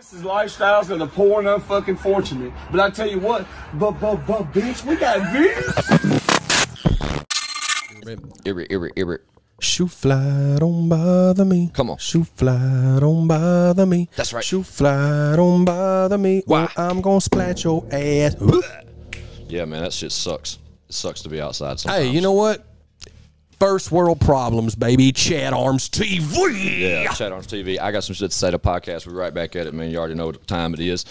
This is lifestyles of the poor and unfucking fortunate. But I tell you what, but but but bitch, we got views. Irrit, irrit, irrit. Shoe fly, don't bother me. Come on. Shoe fly, don't bother me. That's right. Shoe fly, don't bother me. Why? Or I'm gonna splat your ass. Yeah, man, that shit sucks. It sucks to be outside sometimes. hey, you know what? First world problems, baby. Chad Armes TV. Yeah, Chad Armes TV. I got some shit to say to podcast. We're right back at it, man. You already know what time it is.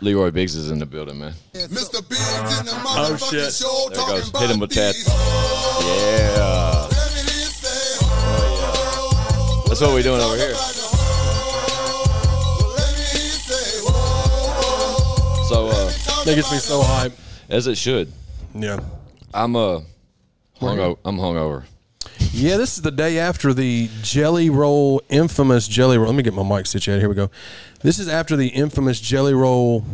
Leroy Biggs is in the building, man. Mr. Biggs in the motherfucking shit. show There it goes. talking Hit him with that. about Yeah. these. That's what we're doing over here. So, uh, That gets me so hype. as it should, Yeah. I'm uh hungover. I'm hungover. Yeah, this is the day after the Jelly Roll, infamous Jelly Roll. Let me get my mic situated. Here we go. This is after the infamous Jelly Roll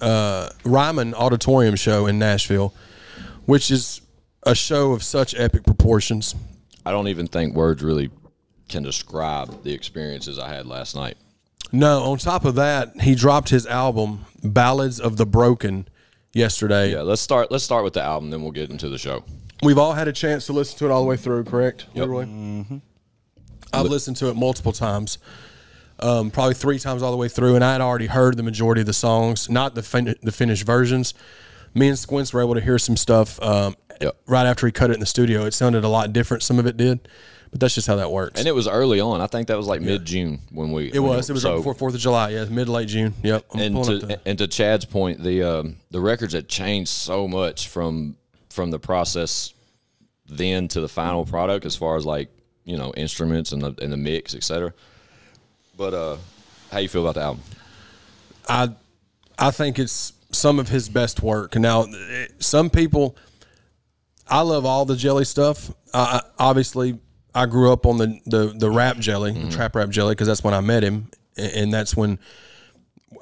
uh, Ryman Auditorium show in Nashville, which is a show of such epic proportions. I don't even think words really can describe the experiences I had last night. No, on top of that, he dropped his album Ballads of the Broken yesterday. Yeah, let's start. Let's start with the album, then we'll get into the show. We've all had a chance to listen to it all the way through, correct? Yep. Leroy? I've listened to it multiple times, um, probably three times all the way through, and I had already heard the majority of the songs, not the fin- the finished versions. Me and Squints were able to hear some stuff um, Yep. right after he cut it in the studio. It sounded a lot different. Some of it did, but that's just how that works. And it was early on. I think that was like mid June when we. it was. It was right before Fourth of July. Yeah, mid late June. Yep. I'm and to and to Chad's point, the um, the records had changed so much from from the process then to the final product, as far as like you know instruments and the and the mix, etc. But uh, how you feel about the album? I I think it's some of his best work. Now, some people, I love all the jelly stuff. I, obviously, I grew up on the the, the rap jelly, the trap rap jelly, because that's when I met him, and that's when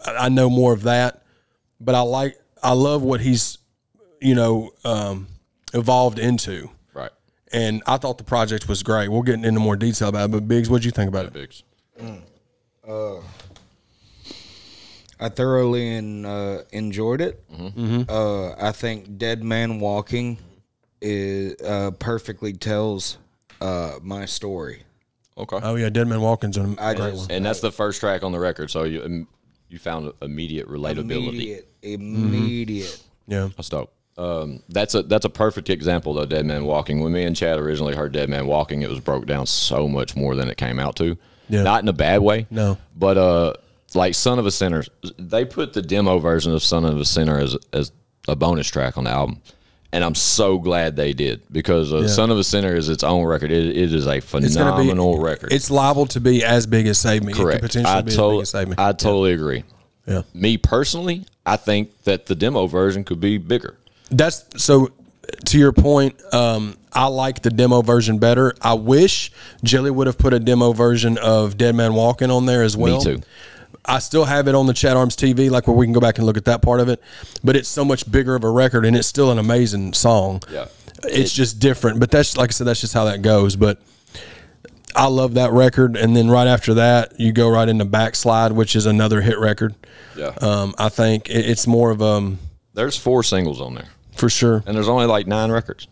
I know more of that. But I like, I love what he's, you know, um, evolved into. Right, And I thought the project was great. We'll get into more detail about it. But Biggs, what'd you think about it? Biggs. I thoroughly and, uh, enjoyed it. Mm-hmm. Uh, I think Dead Man Walking is uh, perfectly tells uh, my story. Okay, Oh yeah, Dead Man Walking's a I great just one. and that's the first track on the record, so you um, you found immediate relatability. immediate, immediate. Yeah. That's dope. Um, that's a that's a perfect example though. Dead Man Walking. When me and Chad originally heard Dead Man Walking, it was broke down so much more than it came out to. Yeah. Not in a bad way. No. But uh, like Son of a Sinner, they put the demo version of Son of a Sinner as as a bonus track on the album, and I'm so glad they did because uh, Yeah. Son of a Sinner is its own record. It, it is a It's gonna be phenomenal record. It's liable to be as big as Save Me. It could correct. potentially I, be as big as Save Me. I totally agree. yeah. Me personally, I think that the demo version could be bigger. That's so. To your point, um, I like the demo version better. I wish Jelly would have put a demo version of Dead Man Walking on there as well. Me too. I still have it on the Chad Armes TV, like where we can go back and look at that part of it. But it's so much bigger of a record, and it's still an amazing song. Yeah. it's just different. But that's like I said, that's just how that goes. But I love that record, and then right after that, you go right into Backslide, which is another hit record. Yeah. Um, I think it, it's more of um There's four singles on there, for sure. and there's only like nine records.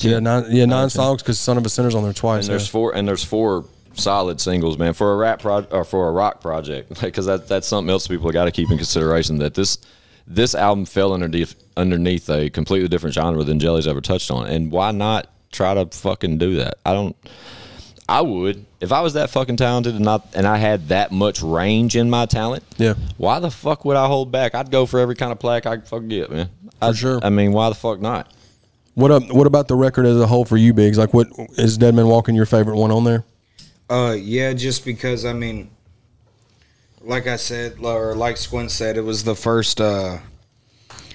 Yeah, nine, yeah, nine songs because "Son of a Sinner's" on there twice. And there's yeah. four, and there's four solid singles, man, for a rap pro or for a rock project, because that that's something else people got to keep in consideration. That this this album fell underneath underneath a completely different genre than Jelly's ever touched on, and why not try to fucking do that? I don't. I would if I was that fucking talented and not and I had that much range in my talent. Yeah. Why the fuck would I hold back? I'd go for every kind of plaque I could fucking get, man. For sure. I mean, why the fuck not? What up? What about the record as a whole for you, Biggs? Like, what is Dead Man Walking your favorite one on there? Uh, yeah, just because I mean, like I said, or like Squint said, it was the first, uh,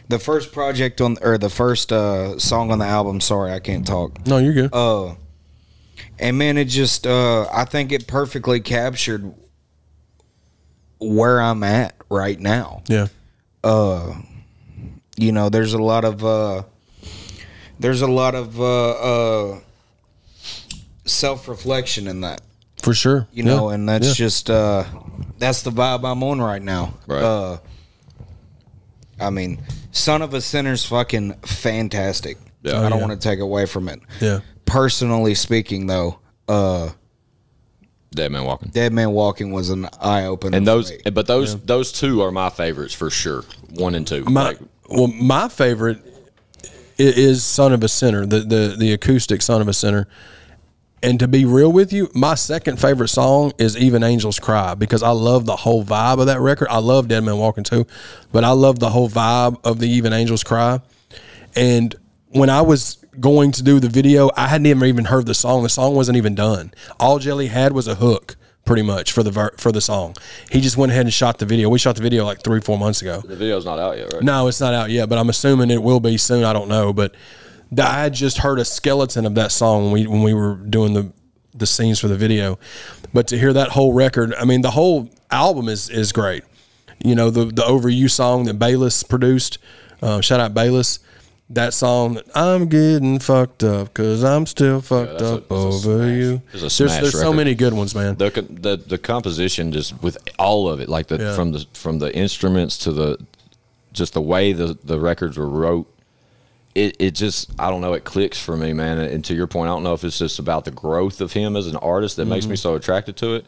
the first project on, or the first uh, song on the album. Sorry, I can't talk. No, you're good. Uh, and man, it just, uh, I think it perfectly captured where I'm at right now. yeah, Uh, you know, there's a lot of, uh, there's a lot of uh, uh, self reflection in that. for sure. you know, Yeah. and that's Yeah. just uh that's the vibe I'm on right now. Right. Uh I mean, Son of a Sinner's fucking fantastic. Yeah. I Oh, don't yeah. want to take away from it. yeah. Personally speaking though, uh Dead Man Walking. Dead Man Walking was an eye opener. And for those, me. but those, those two are my favorites for sure. One and two. My Like, well, my favorite is "Son of a Sinner," the the the acoustic "Son of a Sinner." And to be real with you, my second favorite song is "Even Angels Cry" because I love the whole vibe of that record. I love "Dead Man Walking" too, but I love the whole vibe of the "Even Angels Cry." And when I was going to do the video, I hadn't even even heard the song. The song wasn't even done. All Jelly had was a hook, pretty much for the ver- for the song. He just went ahead and shot the video. We shot the video like three, four months ago. the video's not out yet, right? No, it's not out yet, but I'm assuming it will be soon. I don't know, but th- I had just heard a skeleton of that song when we when we were doing the the scenes for the video. But to hear that whole record, I mean, the whole album is is great. You know, the the Over You song that Bayless produced. Uh, shout out Bayless. That song, I'm getting fucked up because I'm still fucked a- up a over you. There's, there's so many good ones, man. the the the composition just with all of it, like the Yeah. from the from the instruments to the just the way the the records were wrote. It it just I don't know it clicks for me, man. And to your point, I don't know if it's just about the growth of him as an artist that makes me mm-hmm. so attracted to it,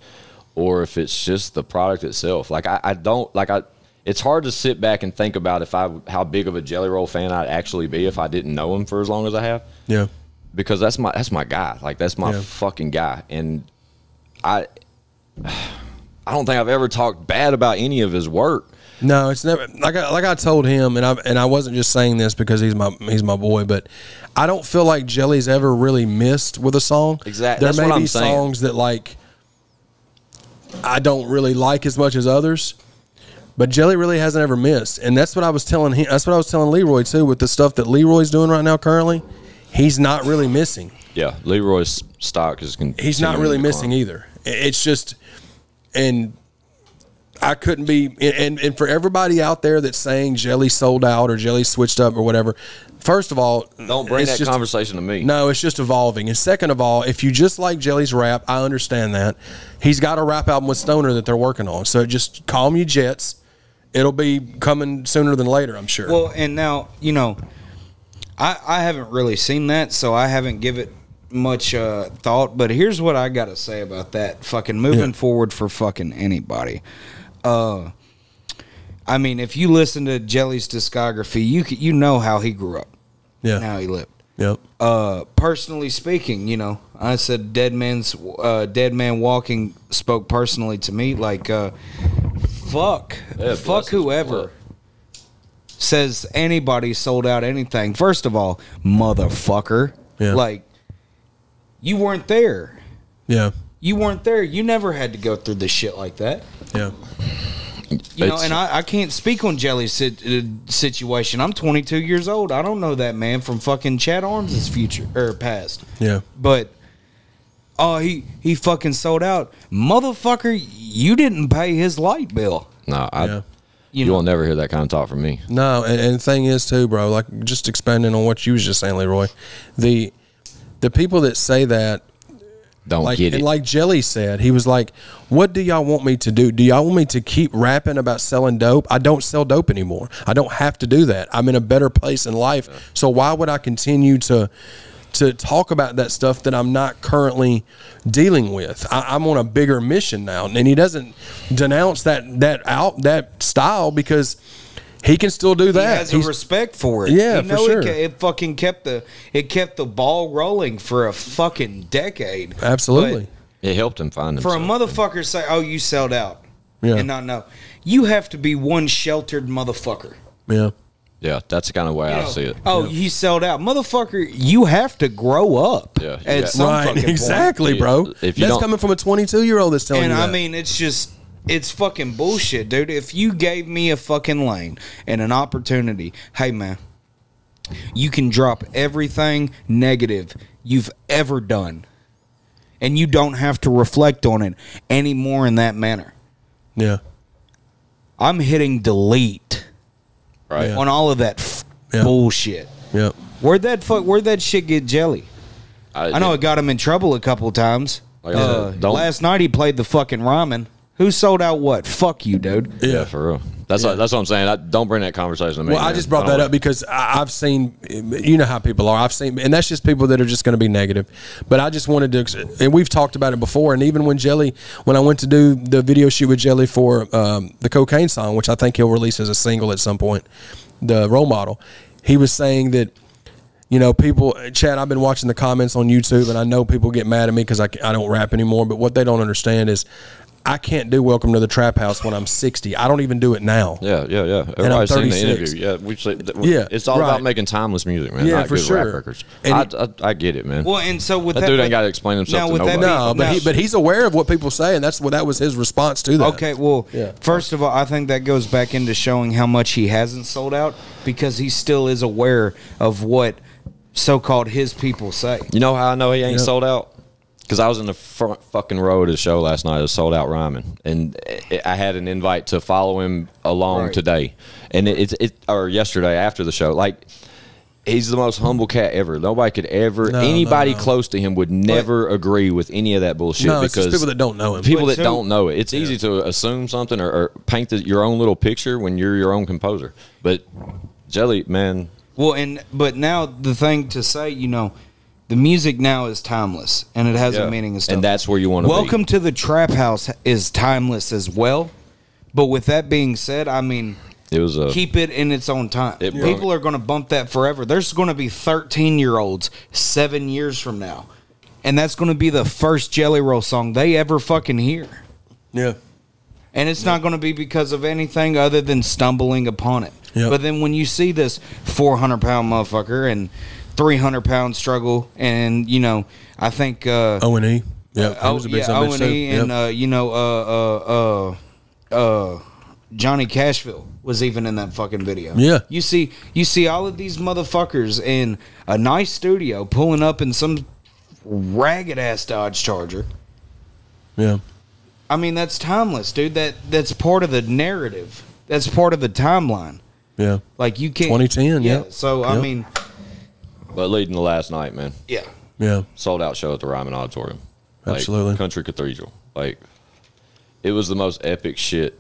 or if it's just the product itself. Like I, I don't like I. It's hard to sit back and think about if I how big of a Jelly Roll fan I'd actually be if I didn't know him for as long as I have Yeah. because that's my that's my guy. Like that's my Yeah. fucking guy. And I I don't think I've ever talked bad about any of his work. No, it's never like I, like I told him, and I and I wasn't just saying this because he's my he's my boy, but I don't feel like Jelly's ever really missed with a song. Exactly, There that's may what be I'm saying. songs that like I don't really like as much as others, but Jelly really hasn't ever missed, and that's what I was telling him. That's what I was telling Leroy too with the stuff that Leroy's doing right now. Currently, he's not really missing Yeah, Leroy's stock is. he's not really missing either. It's just, and I couldn't be, and and for everybody out there that's saying Jelly sold out or Jelly switched up or whatever, first of all, Don't bring that just- conversation to me. No, it's just evolving. And second of all, if you just like Jelly's rap, I understand that he's got a rap album with Stoner that they're working on. So just calm you jets. It'll be coming sooner than later, I'm sure. Well, and now you know, I I haven't really seen that, so I haven't give it much uh, thought. But here's what I got to say about that. Fucking moving Yeah. forward for fucking anybody. Uh, I mean, if you listen to Jelly's discography, you you know how he grew up, yeah. and how he lived. Yep. Uh, personally speaking, you know, I said Dead Man's uh, Dead Man Walking spoke personally to me. Like, uh, fuck, Yeah, fuck whoever says anybody sold out anything. First of all, motherfucker, Yeah. like you weren't there. Yeah. You weren't there. You never had to go through this shit like that. Yeah. You know, It's- and I, I can't speak on Jelly's uh, situation. I'm 22 years old. I don't know that man from fucking Chad Armes' future or past. Yeah. But oh, he he fucking sold out, motherfucker. You didn't pay his light bill. No, I, Yeah. You you, know, will never hear that kind of talk from me. No, and, and the thing is too, bro. Like just expanding on what you was just saying, Leroy. The the people that say that, Don't like get it. like Jelly said, he was like, "What do y'all want me to do? Do y'all want me to keep rapping about selling dope? I don't sell dope anymore. I don't have to do that. I'm in a better place in life. So why would I continue to?" To talk about that stuff that I'm not currently dealing with, I, I'm on a bigger mission now, and he doesn't denounce that that out that style because he can still do that. he that. has a respect for it. Yeah, you for sure. It, it fucking kept the it kept the ball rolling for a fucking decade. Absolutely. it helped him find For a motherfucker to say, "Oh, you sold out," Yeah. and not know, you have to be one sheltered motherfucker. yeah. Yeah, that's the kind of way You I know, see it. Oh, he sold out, motherfucker. You have to grow up. Yeah, you at got- some Right, fucking point. exactly, bro. If you That's don't- coming from a 22 year old that's telling And you I that. mean, it's just it's fucking bullshit, dude. If you gave me a fucking lane and an opportunity, hey man, you can drop everything negative you've ever done, and you don't have to reflect on it anymore in that manner. yeah, I'm hitting delete Right. Yeah. on all of that f- Yeah. bullshit. yeah, Where'd that fuck? Where'd that shit get jelly? I know it got him in trouble a couple times. Like Uh, last night he played the fucking Ryman. Who sold out what? Fuck you, dude. yeah, for real. That's what, that's what I'm saying. I, don't bring that conversation to me. Well, I man. just brought don't- that up because I- I've seen, you know how people are. I've seen, and that's just people that are just going to be negative. But I just wanted to, and we've talked about it before. And even when Jelly, when I went to do the video shoot with Jelly for um, the cocaine song, which I think he'll release as a single at some point, the role model, he was saying that. You know, people, Chad, I've been watching the comments on YouTube, and I know people get mad at me because I, I don't rap anymore. But what they don't understand is I can't do Welcome to the Trap House when I'm 60. I don't even do it now. Yeah, yeah, yeah. Everybody's seen the interview. Yeah, we say, Yeah, it's all right. about making timeless music, man. Yeah, not for good sure. rap records. And I, he- I, I get it, man. Well, and so with That that, dude ain't gotta explain himself now to with that nobody. No, but now- he but he's aware of what people say, and that's what that was his response to that. Okay, well, Yeah. first of all, I think that goes back into showing how much he hasn't sold out because he still is aware of what so-called his people say. You know how I know he ain't Yep. sold out? Because I was in the front fucking row of the show last night. It was sold out Ryman, and I- I had an invite to follow him along Right. today, and it's it, it or yesterday after the show. Like he's the most humble cat ever. Nobody could ever No, anybody no, no. close to him would never agree with any of that bullshit. No, it's because just people that don't know him. People that don't know it. It's easy to assume something or, or paint the, your own little picture when you're your own composer. But Jelly, man, Well, and but now the thing to say, you know, the music now is timeless and it has Yeah. a meaning and stuff. And that's where you wanna be. Welcome to the Trap House is timeless as well. But with that being said, I mean, it was a keep it in its own time. It People are going to bump that forever. There's going to be 13 year olds seven years from now, and that's going to be the first Jelly Roll song they ever fucking hear. Yeah. And it's not going to be because of anything other than stumbling upon it. Yep. But then when you see this 400 pound motherfucker and 300 pound struggle, and you know, I think uh, O and E. Yeah, oh, was a big yeah, son of a O and E, too. and uh, you know, uh, uh, uh, uh, Johnny Cashville was even in that fucking video. Yeah. you see, you see all of these motherfuckers in a nice studio pulling up in some ragged ass Dodge Charger. yeah. I mean, that's timeless, dude. That that's part of the narrative. That's part of the timeline. Yeah. Like you can't 2010, Yeah. yeah. So I Yep. mean, but leading the last night, man. yeah. Yeah. sold out show at the Ryman Auditorium. Like, Absolutely. Country Cathedral. Like it was the most epic shit.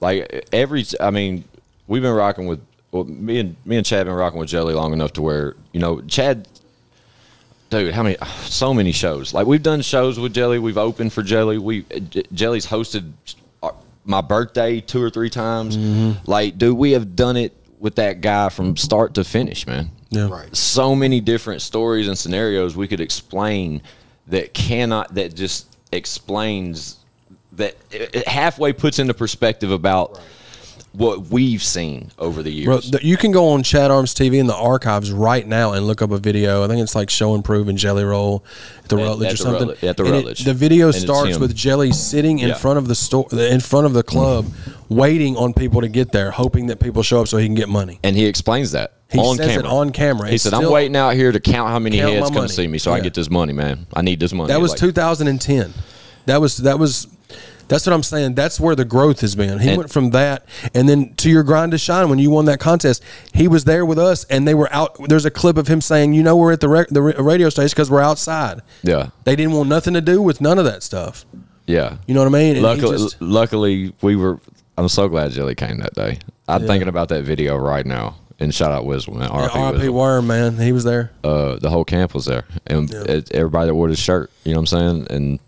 Like every I mean, we've been rocking with well, me and me and Chad been rocking with Jelly long enough to where, you know, Chad dude, how many so many shows. Like we've done shows with Jelly, we've opened for Jelly. We J- Jelly's hosted uh, my birthday two or three times. Mm-hmm. Like, dude, we have done it with that guy from start to finish, man Yeah. Right. so many different stories and scenarios we could explain that cannot that just explains that it halfway puts into perspective about what we've seen over the years. Bro, you can go on Chad Armes TV in the archives right now and look up a video. I think it's like Show and Prove and Jelly Roll at the At- Rutledge at or the something. Rutledge- at the And it- Rutledge. the video And starts with Jelly sitting in Yeah. front of the store, in front of the club, waiting on people to get there, hoping that people show up so he can get money. and he explains that He on says it camera. on camera. He It's said, "I'm waiting out here to count how many Count heads come money." see me, so I get this money, man. I need this money." That was Like, 2010. That was that was. That's what I'm saying. That's where the growth has been. He And- went from that, and then to your grind to shine. When you won that contest, he was there with us, and they were out. There's a clip of him saying, "You know, we're at the the radio station because we're outside." Yeah, They didn't want nothing to do with none of that stuff. yeah. You know what I mean? And Luckily, just- luckily, we were. I'm so glad Jelly came that day. I'm Yeah. thinking about that video right now. And shout out Wizzle, man. Yeah, R.I.P. R.I.P. Worm, man. He was there. uh, the whole camp was there, and Yeah. it, everybody that wore his shirt. You know what I'm saying? And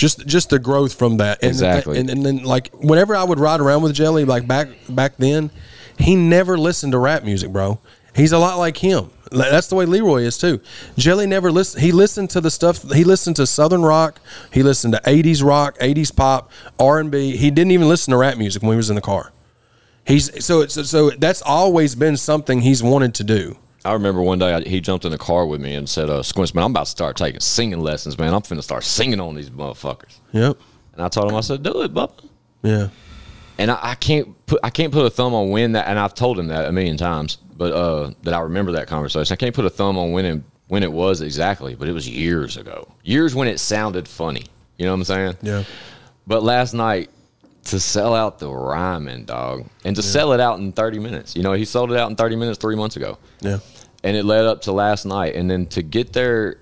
Just just the growth from that. And Exactly. And, and then like whenever I would ride around with Jelly, like back back then, he never listened to rap music, bro. He's a lot like him. That's the way Leroy is too. Jelly never listened. He listened to the stuff. He listened to Southern rock. He listened to '80s rock, '80s pop, R and B. He didn't even listen to rap music when he was in the car. He's so so so that's always been something he's wanted to do. I remember one day I, he jumped in the car with me and said, uh, "Squints, man, I'm about to start taking singing lessons, man. I'm finna start singing on these motherfuckers." Yep. And I told him, I said, "Do it, Bubba." Yeah. And I, I can't put I can't put a thumb on when that. And I've told him that a million times, but uh, that I remember that conversation. I can't put a thumb on when it, when it was exactly, but it was years ago. Years when it sounded funny. You know what I'm saying? Yeah. But last night, to sell out the Ryman dog, and to sell it out in 30 minutes. You know, he sold it out in 30 minutes three months ago, Yeah. and it led up to last night, and then to get there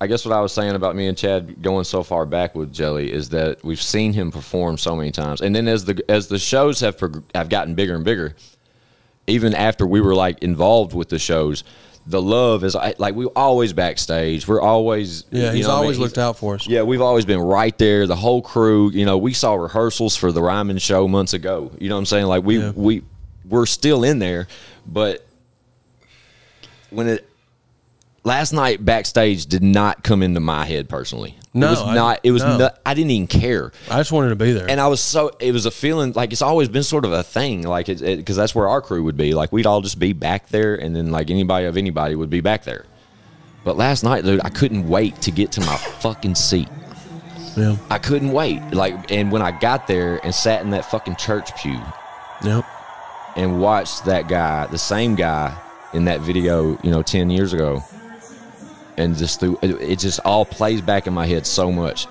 I guess what I was saying about me and Chad going so far back with Jelly is that we've seen him perform so many times, and then as the as the shows have have gotten bigger and bigger, even after we were like involved with the shows, the love is like we always backstage. We're always Yeah, you he's know what I always mean? looked out for us. Yeah, we've always been right there. The whole crew, you know, we saw rehearsals for the Ryman show months ago. You know what I'm saying? Like we Yeah. we we're still in there, but when it last night backstage did not come into my head personally. No, it was I- not. It was no. not. I didn't even care. I just wanted to be there. And I was so it was a feeling like it's always been sort of a thing, like it because that's where our crew would be. Like we'd all just be back there, and then like anybody of anybody would be back there. But last night, dude, I couldn't wait to get to my fucking seat. yeah. I couldn't wait. Like, and when I got there and sat in that fucking church pew Yep. and watched that guy, the same guy in that video, you know, ten years ago, and just through it, it just all plays back in my head so much.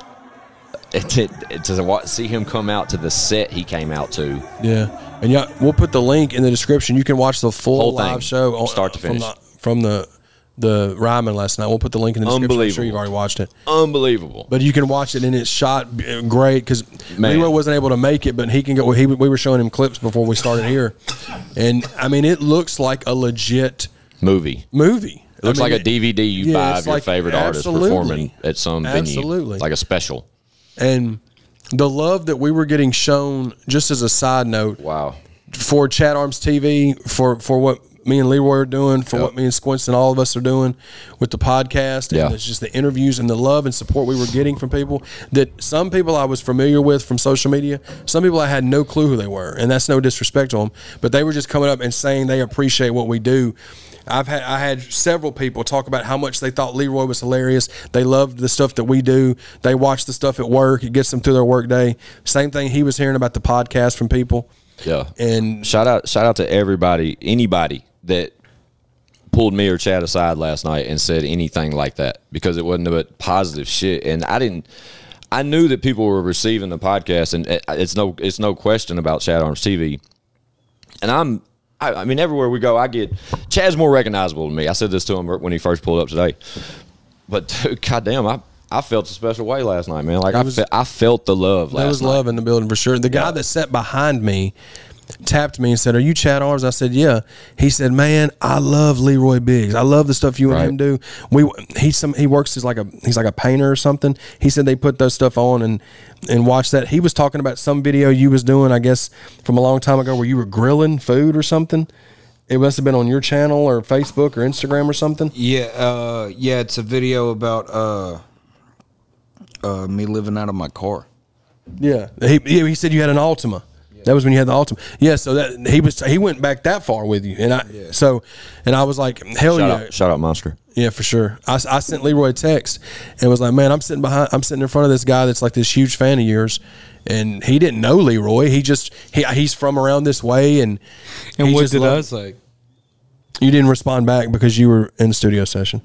It, it, it- to see him come out to the set he came out to, Yeah, and yeah, we'll put the link in the description. You can watch the full Whole thing, live show on, start to finish. from the, from the the Ryman last night. We'll put the link in the description. I'm sure you've already watched it, unbelievable. but you can watch it and it's shot great because. Leroy wasn't able to make it, but he can go. He we were showing him clips before we started here, and I mean it looks like a legit Movie. movie. It looks I mean, like a DVD you yeah, buy of your like- favorite artist performing at some venue, Absolutely. like a special. and the love that we were getting shown. Just as a side note, Wow. for Chad Armes TV, for for what me and Leroy are doing, for Yep. what me and Squints and all of us are doing with the podcast, Yeah. and it's just the interviews and the love and support we were getting from people that some people I was familiar with from social media, some people I had no clue who they were, and that's no disrespect to them, but they were just coming up and saying they appreciate what we do. I've had I had several people talk about how much they thought Leroy was hilarious. They loved the stuff that we do. They watch the stuff at work. It gets them through their work day. Same thing he was hearing about the podcast from people. Yeah. And Shout out, shout out to everybody, anybody that pulled me or Chad aside last night and said anything like that because it wasn't but positive shit. And I didn't. I knew that people were receiving the podcast, and it's no, it's no question about Chad Armes TV. And I'm, I, I mean, everywhere we go, I get Chad's more recognizable to me. I said this to him er, when he first pulled up today. But dude, goddamn, I. I felt a special way last night, man. Like I, was- fe- I felt the love last There was night. love in the building for sure. The guy that sat behind me tapped me and said, "Are you Chad Armes?" I said, "Yeah." He said, "Man, I love Leroy Biggs. I love the stuff you and Right. him do. We he's some he works as like a he's like a painter or something. He said they put those stuff on and and watch that. He was talking about some video you was doing, I guess, from a long time ago where you were grilling food or something. It must have been on your channel or Facebook or Instagram or something. Yeah, uh, yeah, it's a video about uh, uh, me living out of my car. Yeah, he he said you had an Altima. That was when you had the Altima. Yeah, so that he was he went back that far with you, and I so and I was like, hell Shout yeah, out, shout out, Monster. yeah, for sure. I, I sent Leroy a text and was like, man, I'm sitting behind, I'm sitting in front of this guy that's like this huge fan of yours, and he didn't know Leroy. He just he he's from around this way, and And he what just did I loved- say? You didn't respond back because you were in the studio session.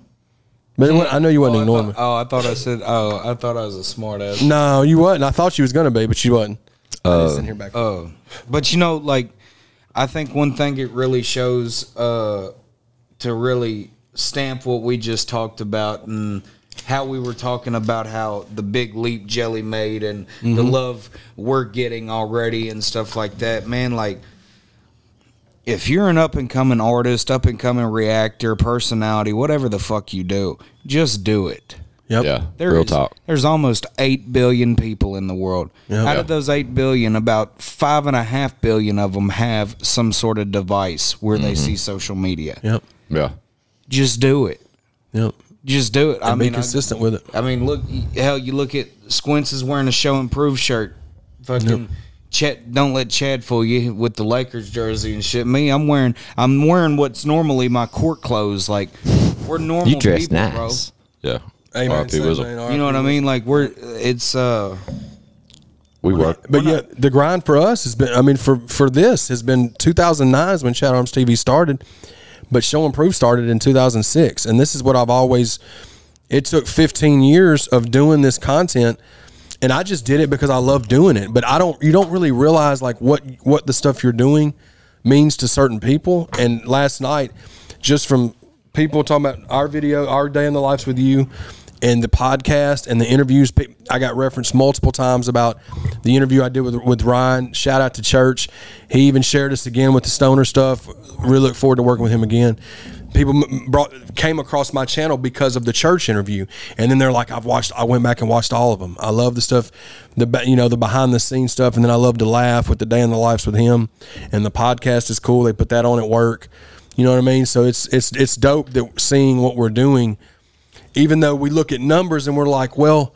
But it I know you wasn't Oh, I ignoring me. oh, I thought I said. Oh, I thought I was a smart ass. No, you wasn't. I thought you was gonna be, but you wasn't. I just hear back. Uh, but you know, like, I think one thing it really shows uh, to really stamp what we just talked about and how we were talking about how the big leap Jelly made and the love we're getting already and stuff like that. Man, like, if you're an up and coming artist, up and coming reactor, personality, whatever the fuck you do, just do it. Yep. Yeah, There real is- talk. There's almost eight billion people in the world. Yeah. Out Yeah. of those eight billion, about five and a half billion of them have some sort of device where they Mm-hmm. see social media. Yep. Yeah, Just do it. Yep. Just do it. I be mean, I- consistent with it. I mean, look, hell, you look at Squints is wearing a show improved shirt. Fucking Chet, don't let Chad fool you with the Lakers jersey and shit. Me, I'm wearing, I'm wearing what's normally my court clothes. Like we're normal you dress people, bro. Yeah, Amen. R.I.P. Wizzle. You know what I mean? Like we're, it's uh, We work. But yeah, the grind for us has been. I mean, for for this has been 2009 is when Chad Armes TV started, but Show and Proof started in 2006, and this is what I've always. It took 15 years of doing this content, and I just did it because I love doing it. But I don't. You don't really realize like what what the stuff you're doing means to certain people. And last night, just from people talking about our video, our day in the lives with you, and the podcast and the interviews. I got referenced multiple times about the interview I did with with Ryan. Shout out to Church. He even shared us again with the stoner stuff. Really look forward to working with him again. People brought came across my channel because of the church interview, and then they're like, "I've watched. I went back and watched all of them. I love the stuff, the you know the behind the scenes stuff, and then I love to laugh with the day in the lives with him, and the podcast is cool. They put that on at work. You know what I mean? So it's it's it's dope that seeing what we're doing even though we look at numbers and we're like, well,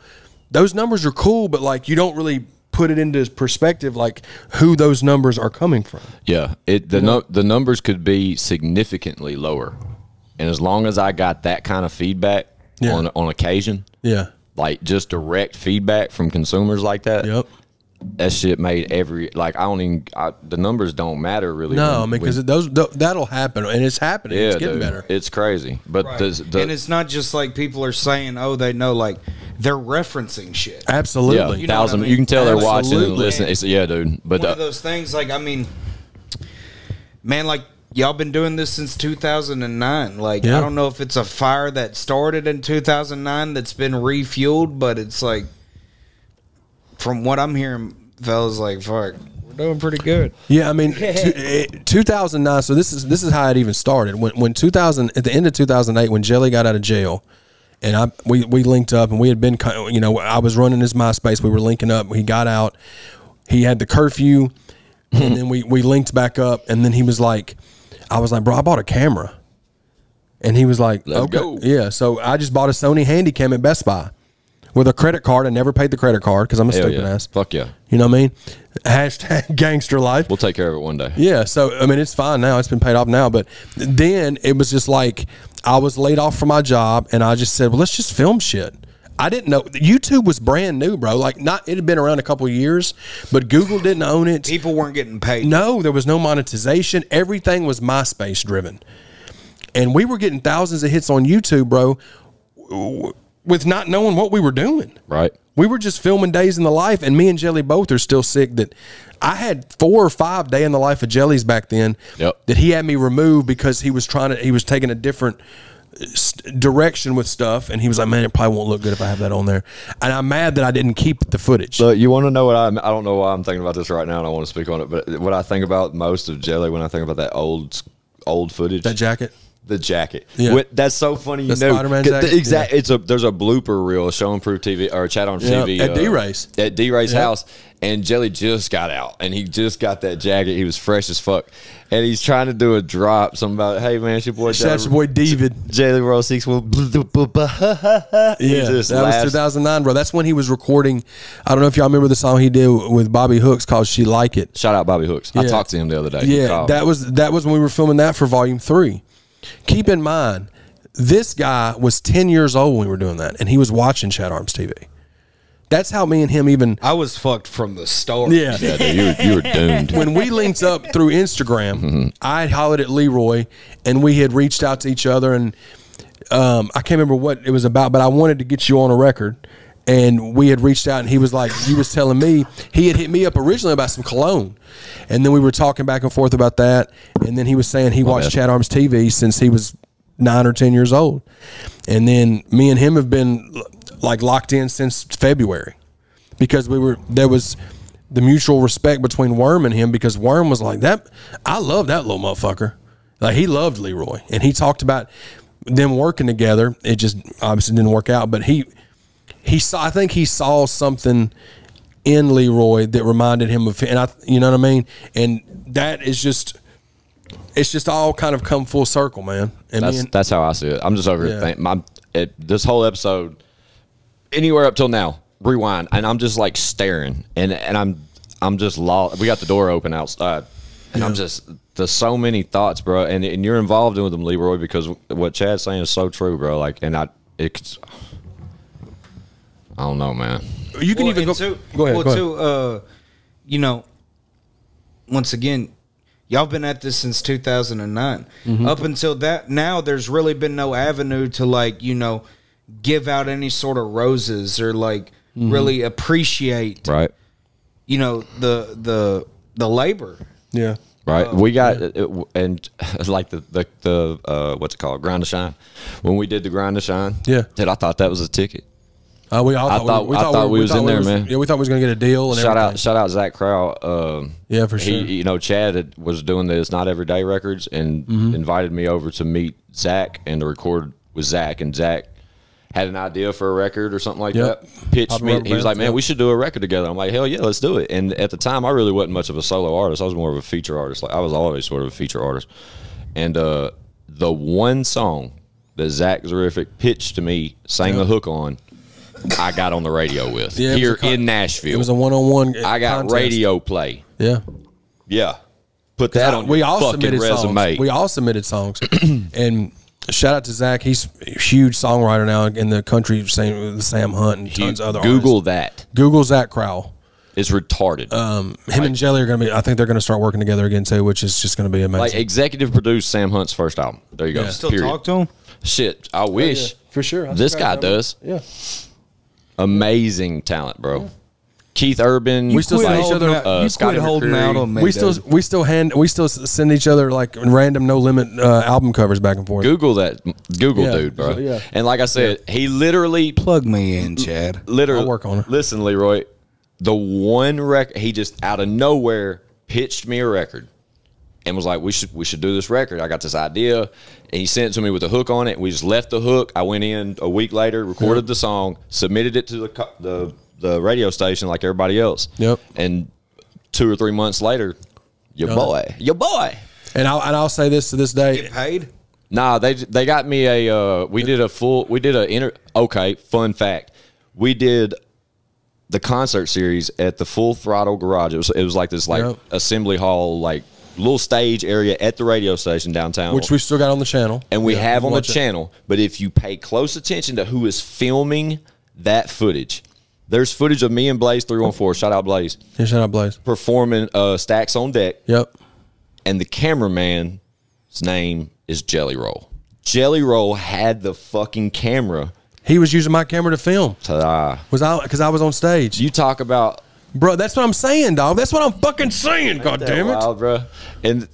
those numbers are cool, but like you don't really put it into perspective, like who those numbers are coming from. Yeah, it the no, the numbers could be significantly lower, and as long as I got that kind of feedback Yeah. on on occasion, Yeah. like just direct feedback from consumers like that, Yep. That shit made every like I don't even I, the numbers don't matter really. No, when- I mean, because when- those th- that'll happen, and it's happening. yeah, it's getting dude, better. It's crazy, but the, the and it's not just like people are saying, oh, they know, like they're referencing shit. Absolutely. yeah, You know thousand. I mean? You can tell they're watching and listening. It's yeah, dude. But One uh, of those things, like I mean, man, like y'all been doing this since 2009. Like Yeah. I don't know if it's a fire that started in 2009 that's been refueled, but it's like from what I'm hearing, fellas, like fuck, we're doing pretty good. Yeah, I mean, two, eh, 2009. So this is this is how it even started. When when 2000 at the end of 2008, when Jelly got out of jail, and I we we linked up, and we had been, you know, I was running his MySpace. We were linking up. He got out. He had the curfew, and then we we linked back up, and then he was like, I was like, bro, I bought a camera, and he was like, Let's okay, go. yeah. So I just bought a Sony Handycam at Best Buy. With a credit card, I never paid the credit card because I'm a hell stupid yeah, ass. fuck yeah, You know what I mean? Hashtag gangster life. we'll take care of it one day. Yeah, so I mean, it's fine now. It's been paid off now, but then it was just like I was laid off from my job, and I just said, "Well, let's just film shit." I didn't know YouTube was brand new, bro. Like, not it had been around a couple of years, but Google didn't own it. People weren't getting paid. No, there was no monetization. Everything was MySpace driven, and we were getting thousands of hits on YouTube, bro, w- with not knowing what we were doing. Right. We were just filming days in the life, and me and Jelly both are still sick. That I had four or five day in the life of Jellies back then. Yep. That he had me removed because he was trying to. He was taking a different uh, direction with stuff, and he was like, "Man, it probably won't look good if I have that on there." And I'm mad that I didn't keep the footage. Look, you want to know what I'm? I don't know why I'm thinking about this right now, and I want to speak on it. But what I think about most of Jelly when I think about that old, old footage, that jacket. The jacket. Yeah. That's so funny. You The know, Spider-Man jacket? The exact. It's a there's a blooper reel showing Proof TV or Chat on Yeah, TV at uh, D-Ray's. at D Yeah. house, and Jelly just got out, and he just got that jacket. He was fresh as fuck, and he's trying to do a drop. Something about, hey man, it's your boy. Shout out your boy David. Jelly Roll Six. Will Yeah, that was 2009, bro. That's when he was recording. I don't know if y'all remember the song he did with Bobby Hooks called "She Like It." Shout out Bobby Hooks. I talked to him the other day. Yeah, that was that was when we were filming that for Volume Three. Keep in mind, this guy was 10 years old when we were doing that, and he was watching Chad Armes TV. That's how me and him even. I was fucked from the start. Yeah. Yeah, dude, you, were, you were doomed. when we linked up through Instagram, I hollered at Leroy, and we had reached out to each other, and um, I can't remember what it was about, but I wanted to get you on a record. And we had reached out, and he was like, he was telling me he had hit me up originally about some cologne, and then we were talking back and forth about that, and then he was saying he watched bad. Chad Armes TV since he was nine or ten years old, and then me and him have been like locked in since February because we were there was the mutual respect between Worm and him because Worm was like that. I love that little motherfucker. Like he loved Leroy, and he talked about them working together. It just obviously didn't work out, but he he saw. I think he saw something in Leroy that reminded him of, him. and I, you know what I mean. And that is just, it's just all kind of come full circle, man. And That's and, that's how I see it. I'm just over Yeah. my it, this whole episode, anywhere up till now, rewind, and I'm just like staring, and and I'm I'm just lost. We got the door open outside, and I'm just there's so many thoughts, bro, and and you're involved in with them, Leroy, because what Chad's saying is so true, bro. Like, and I it's I don't know, man. you can Well, even go. and too, go ahead. Well, go ahead. too, uh, you know, once again, y'all been at this since 2009. Mm-hmm. Up until that, now there's really been no avenue to like, you know, give out any sort of roses or like Mm-hmm. really appreciate, Right? you know, the the the labor. yeah. right? we got it, it- and like the the, the uh, what's it called, grind to shine. When we did the grind to shine, Yeah. dude, I thought that was a ticket. Uh, we all I thought- I thought we was in there, man. Yeah, we thought we was gonna get a deal and Shout everything. out, shout out Zach Crowell. Um, Yeah, for he, sure. you know, Chad had, was doing this not everyday records and Mm-hmm. invited me over to meet Zach and to record with Zach. And Zach had an idea for a record or something like Yep. that. Pitched me. He was like, "Man, yep. we should do a record together." I'm like, "Hell yeah, let's do it." And at the time, I really wasn't much of a solo artist. I was more of a feature artist. Like I was always sort of a feature artist. And uh, the one song that Zach Zerific pitched to me, sang the hook on. I got on the radio with Yeah, here con- in Nashville. it was a one on one. I got radio play. Yeah, Yeah. Put that on we your all fucking submitted resume. songs. We all submitted songs, and shout out to Zach. He's a huge songwriter now in the country. Same with Sam Hunt and tons of other Google artists. that. Google Zach Crowell. It's retarded. Um, him and Jelly are gonna be. I think they're gonna start working together again too, which is just gonna be amazing. like executive produced Sam Hunt's first album. There you go. Still Period. talk to him? Shit, I wish. for sure. I This guy does. Yeah, Amazing talent, bro. Keith Urban. We still Quit send each other. out- uh, you Scotty quit holding McCreery. out on me. we still dude. we still hand we still send each other like random no limit uh, album covers back and forth. Google that. Google Yeah, dude, bro. yeah. And like I said, he literally plug me in, Chad. literally I'll work on it. Listen, Leroy, the one record he just out of nowhere pitched me a record and was like, "We should we should do this record." I got this idea, and he sent it to me with a hook on it. We just left the hook. I went in a week later, recorded the song, submitted it to the the the radio station like everybody else. Yep. And two or three months later, your boy, your boy. And I'll and I'll say this to this day. Paid? Nah, they they got me a. Uh, we did a full. We did a inter. Okay, fun fact. We did the concert series at the Full Throttle Garage. It was it was like this like Yep. assembly hall like little stage area at the radio station downtown, Which we still got on the channel, and we Yeah, have on the it. channel. But if you pay close attention to who is filming that footage, there's footage of me and Blaze three one four. Shout out Blaze Yeah, shout out Blaze. performing uh, stacks on deck Yep. and the cameraman's name is Jelly Roll. Jelly Roll had the fucking camera. He was using my camera to film. Ta-da. Was I because I was on stage, You talk about bro? That's what I'm saying, dog. That's what I'm fucking saying. God that damn it! wild, bro. And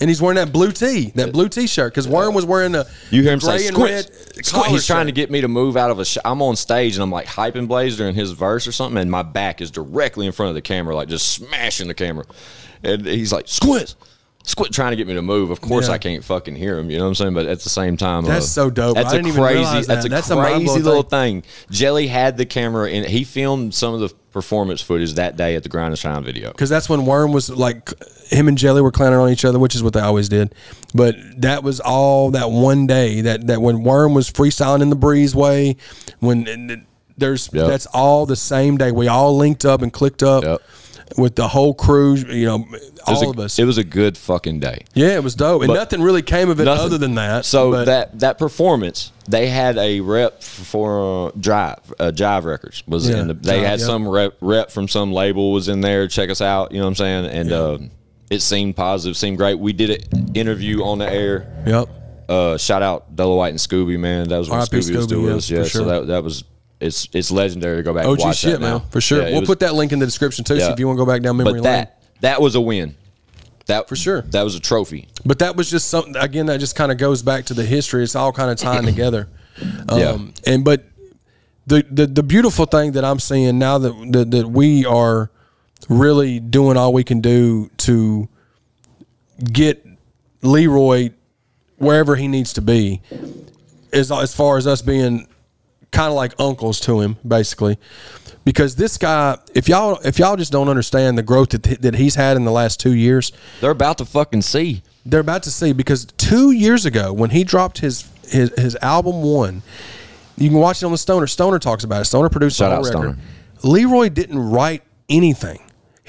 And he's wearing that blue tee, that blue t-shirt, because Worm was wearing the you hear him say, "Squint, red squint." collar He's trying to get me to move out of a. I'm on stage and I'm like hyping Blaze during his verse or something, and my back is directly in front of the camera, like just smashing the camera. And he's like, "Squint." Squint trying to get me to move. Of course, Yeah. I can't fucking hear him. You know what I'm saying? But at the same time, That's uh, so dope. That's I a crazy. realize That's a. That's crazy mind-blowing little thing. Jelly had the camera and he filmed some of the performance footage that day at the Grind and Shine video. because that's when Worm was like him and Jelly were clowning on each other, which is what they always did. But that was all that one day that that when Worm was freestyling in the breezeway, when and there's Yep. that's all the same day. We all linked up and clicked up Yep. With the whole crew. You know, all a- of us. It was a good fucking day. yeah, it was dope, and But- nothing really came of it Nothing. other than that. So but- that that performance, they had a rep for uh, Drive. Uh, Jive Records was Yeah, in the. They Jive, had yeah. some rep, rep from some label was in there. Check us out. You know what I'm saying? And uh, it seemed positive. Seemed great. We did an interview on the air. yep. Uh, shout out Della White and Scooby, man. That was when R.I.P. Scooby was doing yeah, this. Yeah, for so that that was it's it's legendary to go back. OG shit, that man, for sure. Yeah, we'll was- put that link in the description too. So if you want to go back down memory But lane. that that was a win. That For sure. That was a trophy. But that was just something again that just kind of goes back to the history. It's all kind of tying together. Um, Yeah. And but the, the the beautiful thing that I'm seeing now that, that that we are really doing all we can do to get Leroy wherever he needs to be is as far as us being kind of like uncles to him basically because this guy if y'all if y'all just don't understand the growth that, that he's had in the last 2 years They're about to fucking see. they're about to see because two years ago when he dropped his his, his album one, you can watch it on the Stoner. Stoner talks about it. Stoner produced Shout the whole record. Stoner. Leroy didn't write anything.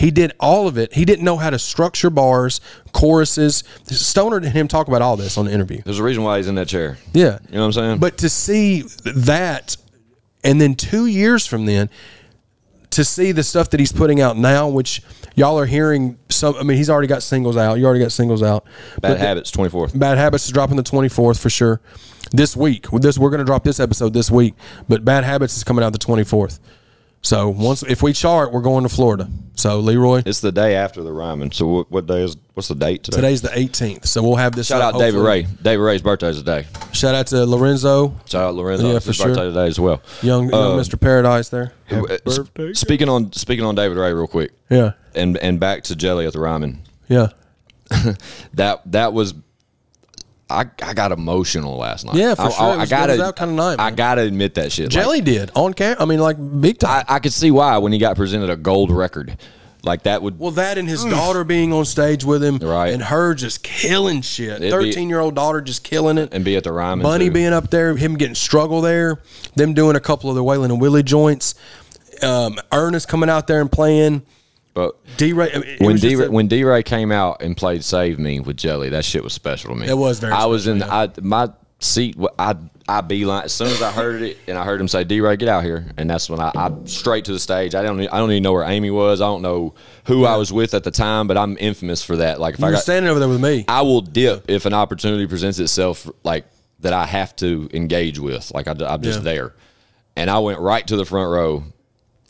He did all of it. He didn't know how to structure bars, choruses. Stoner and him talk about all this on the interview. There's a reason why he's in that chair. Yeah. You know what I'm saying? But to see that, and then two years from then, to see the stuff that he's putting out now, which y'all are hearing some. I mean, he's already got singles out. You already got singles out. Bad But- Habits, 24th. Bad Habits is dropping the 24th for sure. This week, with this we're going to drop this episode this week, but Bad Habits is coming out the 24th. So once if we chart, we're going to Florida. So Leroy, It's the day after the Ryman. So what, what day is? What's the date today? today's the 18th. So we'll have this. Shout up out David Ray. David Ray's birthday is today. Shout out to Lorenzo, Shout out Lorenzo. Yeah, it's his for sure. birthday today as well. young, young Uh, Mr. Paradise there. Uh, s- Speaking on speaking on David Ray real quick, Yeah, and and back to Jelly at the Ryman. yeah. That that was. I, I got emotional last night. Yeah, for I, sure. I, It was gotta, goes kinda night, I gotta admit that shit. Like, Jelly did on camera. I mean, like big time. I, I could see why when he got presented a gold record, like that would. well, that and his daughter being on stage with him, Right. and her just killing shit. It'd be- Thirteen year old daughter just killing it. and be at the Ryman. Bunny too. being up there, him getting struggle there, them doing a couple of the Waylon and Willie joints, um, Ernest coming out there and playing. But D Ray when D when D Ray came out and played "Save Me" with Jelly, that shit was special to me. It was very I was in I my seat. I I beeline as soon as I heard it and I heard him say D Ray, get out here, and that's when I, I straight to the stage. I don't I don't even know where Amy was. I don't know who I was with at the time, but I'm infamous for that. Like if you I were got, standing over there with me. I will dip if an opportunity presents itself like that I have to engage with. Like I, am just Yeah. there. And I went right to the front row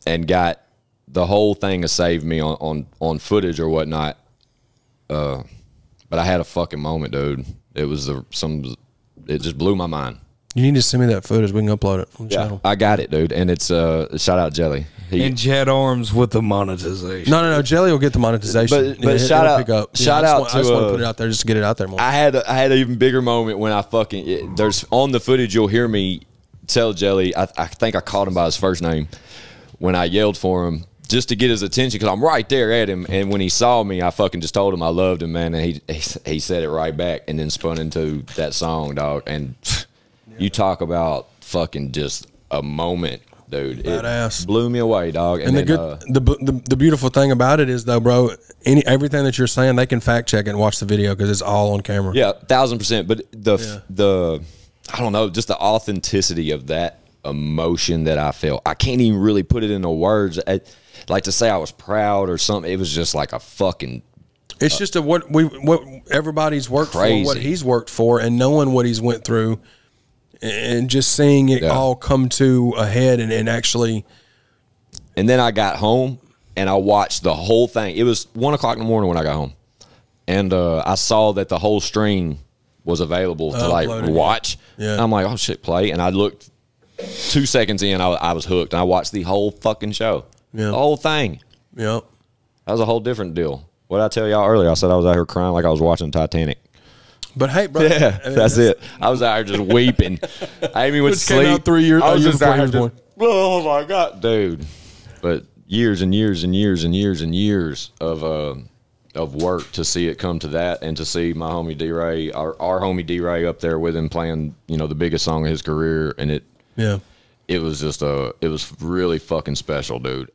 and got the whole thing has saved me on, on, on footage or whatnot. Uh, but I had a fucking moment, dude. It was the, some, it just blew my mind. You need to send me that footage. We can upload it on the Yeah, channel. I got it, dude. And it's, uh, shout out Jelly. He, And Chad Armes with the monetization. No, no, no. Jelly will get the monetization. But- but it- shout out- pick up. shout I just out want, I just to, want to uh, put it out there just to get it out there more. I had a, I had an even bigger moment when I fucking it, there's on the footage you'll hear me tell Jelly I, I think I called him by his first name when I yelled for him just to get his attention because I'm right there at him and when he saw me I fucking just told him I loved him man and he he, he said it right back and then spun into that song dog and you talk about fucking just a moment dude it Badass. blew me away dog and, and the then, good, uh, the, the the beautiful thing about it is though, bro, any everything that you're saying, they can fact check it and watch the video because it's all on camera. Yeah, thousand percent. But the Yeah. the I don't know, just the authenticity of that emotion that I felt. I can't even really put it into words. I, like to say I was proud or something. It was just like a fucking It's just a what we what everybody's worked Crazy. for, what he's worked for, and knowing what he's went through, and just seeing it Yeah. all come to a head, and, and actually, And then I got home and I watched the whole thing. It was one o'clock in the morning when I got home, and uh, I saw that the whole stream was available to like Uploaded, watch. Yeah. And I'm like, oh shit, play. And I looked two seconds in, I, I was hooked, and I watched the whole fucking show, Yeah. the whole thing. know, That was a whole different deal. What I tell y'all earlier? I said I was out here crying like I was watching Titanic. but hey, bro, Yeah, I mean, that's it. I was out here just weeping. Amy would Which sleep. three years- I was just out here just, oh my god, dude. But years and years and years and years and years of uh, of work to see it come to that, and to see my homie D Ray, our, our homie D Ray, up there with him playing, you know, the biggest song of his career, and it Yeah, it was just a it was really fucking special, dude.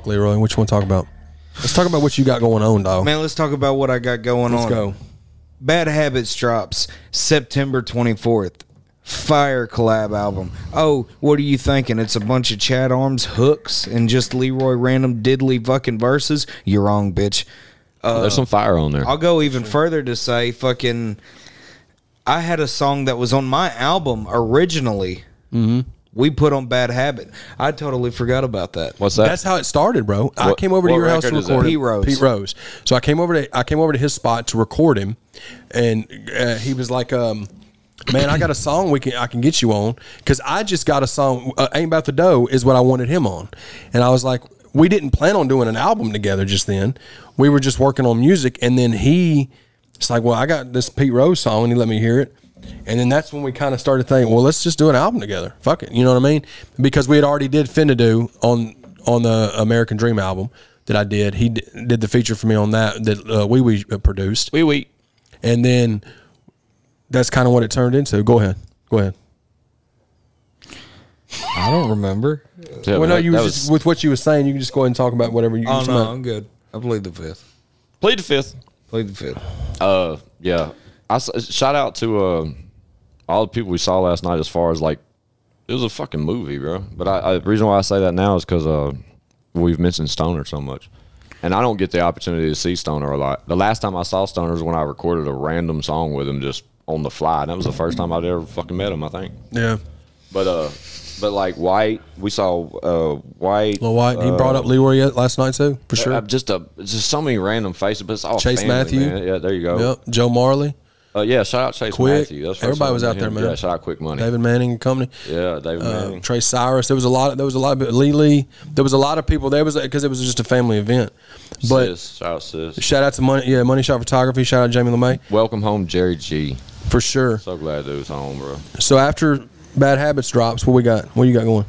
Talk, Leroy. What you want to talk about? Let's talk about what you got going on, dog. Man, let's talk about what I got going Let's on. go. Bad Habits drops September 24th. Fire collab album. Oh, what are you thinking? It's a bunch of Chad Armes hooks and just Leroy random diddly fucking verses? You're wrong, bitch. Uh, There's some fire on there. I'll go even further to say fucking I had a song that was on my album originally. Mm-hmm. We put on Bad Habit. I totally forgot about that. What's that? That's how it started, bro. I came over to your house to record is that? record it. Pete Rose. Pete Rose. So I came over to I came over to his spot to record him, and uh, he was like, um, "Man, I got a song we can I can get you on because I just got a song. Uh, Ain't about the dough is what I wanted him on, and I was like, we didn't plan on doing an album together just then. We were just working on music, and then he, it's like, well, I got this Pete Rose song, and he let me hear it. And then that's when we kind of started thinking, well, let's just do an album together. Fuck it, you know what I mean? Because we had already did Finna on on the American Dream album that I did. He d- did the feature for me on that that uh, we we produced, Wee wee. and then that's kind of what it turned into. Go ahead, go ahead. I don't remember. Yeah, well, no, you that was just with what you were saying. You can just go ahead and talk about whatever you. Oh no, about- I'm good. I played the fifth. plead the fifth. Played the fifth. Uh, yeah. I shout out to uh, all the people we saw last night. As far as like, it was a fucking movie, bro. But I, I the reason why I say that now is because uh, we've mentioned Stoner so much, and I don't get the opportunity to see Stoner a lot. The last time I saw Stoner was when I recorded a random song with him just on the fly, and that was the first time I'd ever fucking met him. I think. yeah, But uh, but like White, we saw uh White. Lil White. He brought up Leroy yet last night too, for sure. Uh, just a just so many random faces, but it's all Chase family, Matthew. man. Yeah, there you go. Yep, Joe Marley, Uh, yeah, shout out Chase Quick. Matthew. That's Everybody was out met there, man. Yeah, shout out Quick Money. David Manning and company. Yeah, David uh, Manning. Trey Cyrus. There was a lot. There was a lot. Of, Lee Lee. There was a lot of people. There was because it was just a family event. But sis, shout out sis. shout out to money. Yeah, Money Shot Photography. Shout out Jamie LeMay Welcome home, Jerry G. for sure. So glad dude's home, bro. So after Bad Habits drops, what we got? What you got going?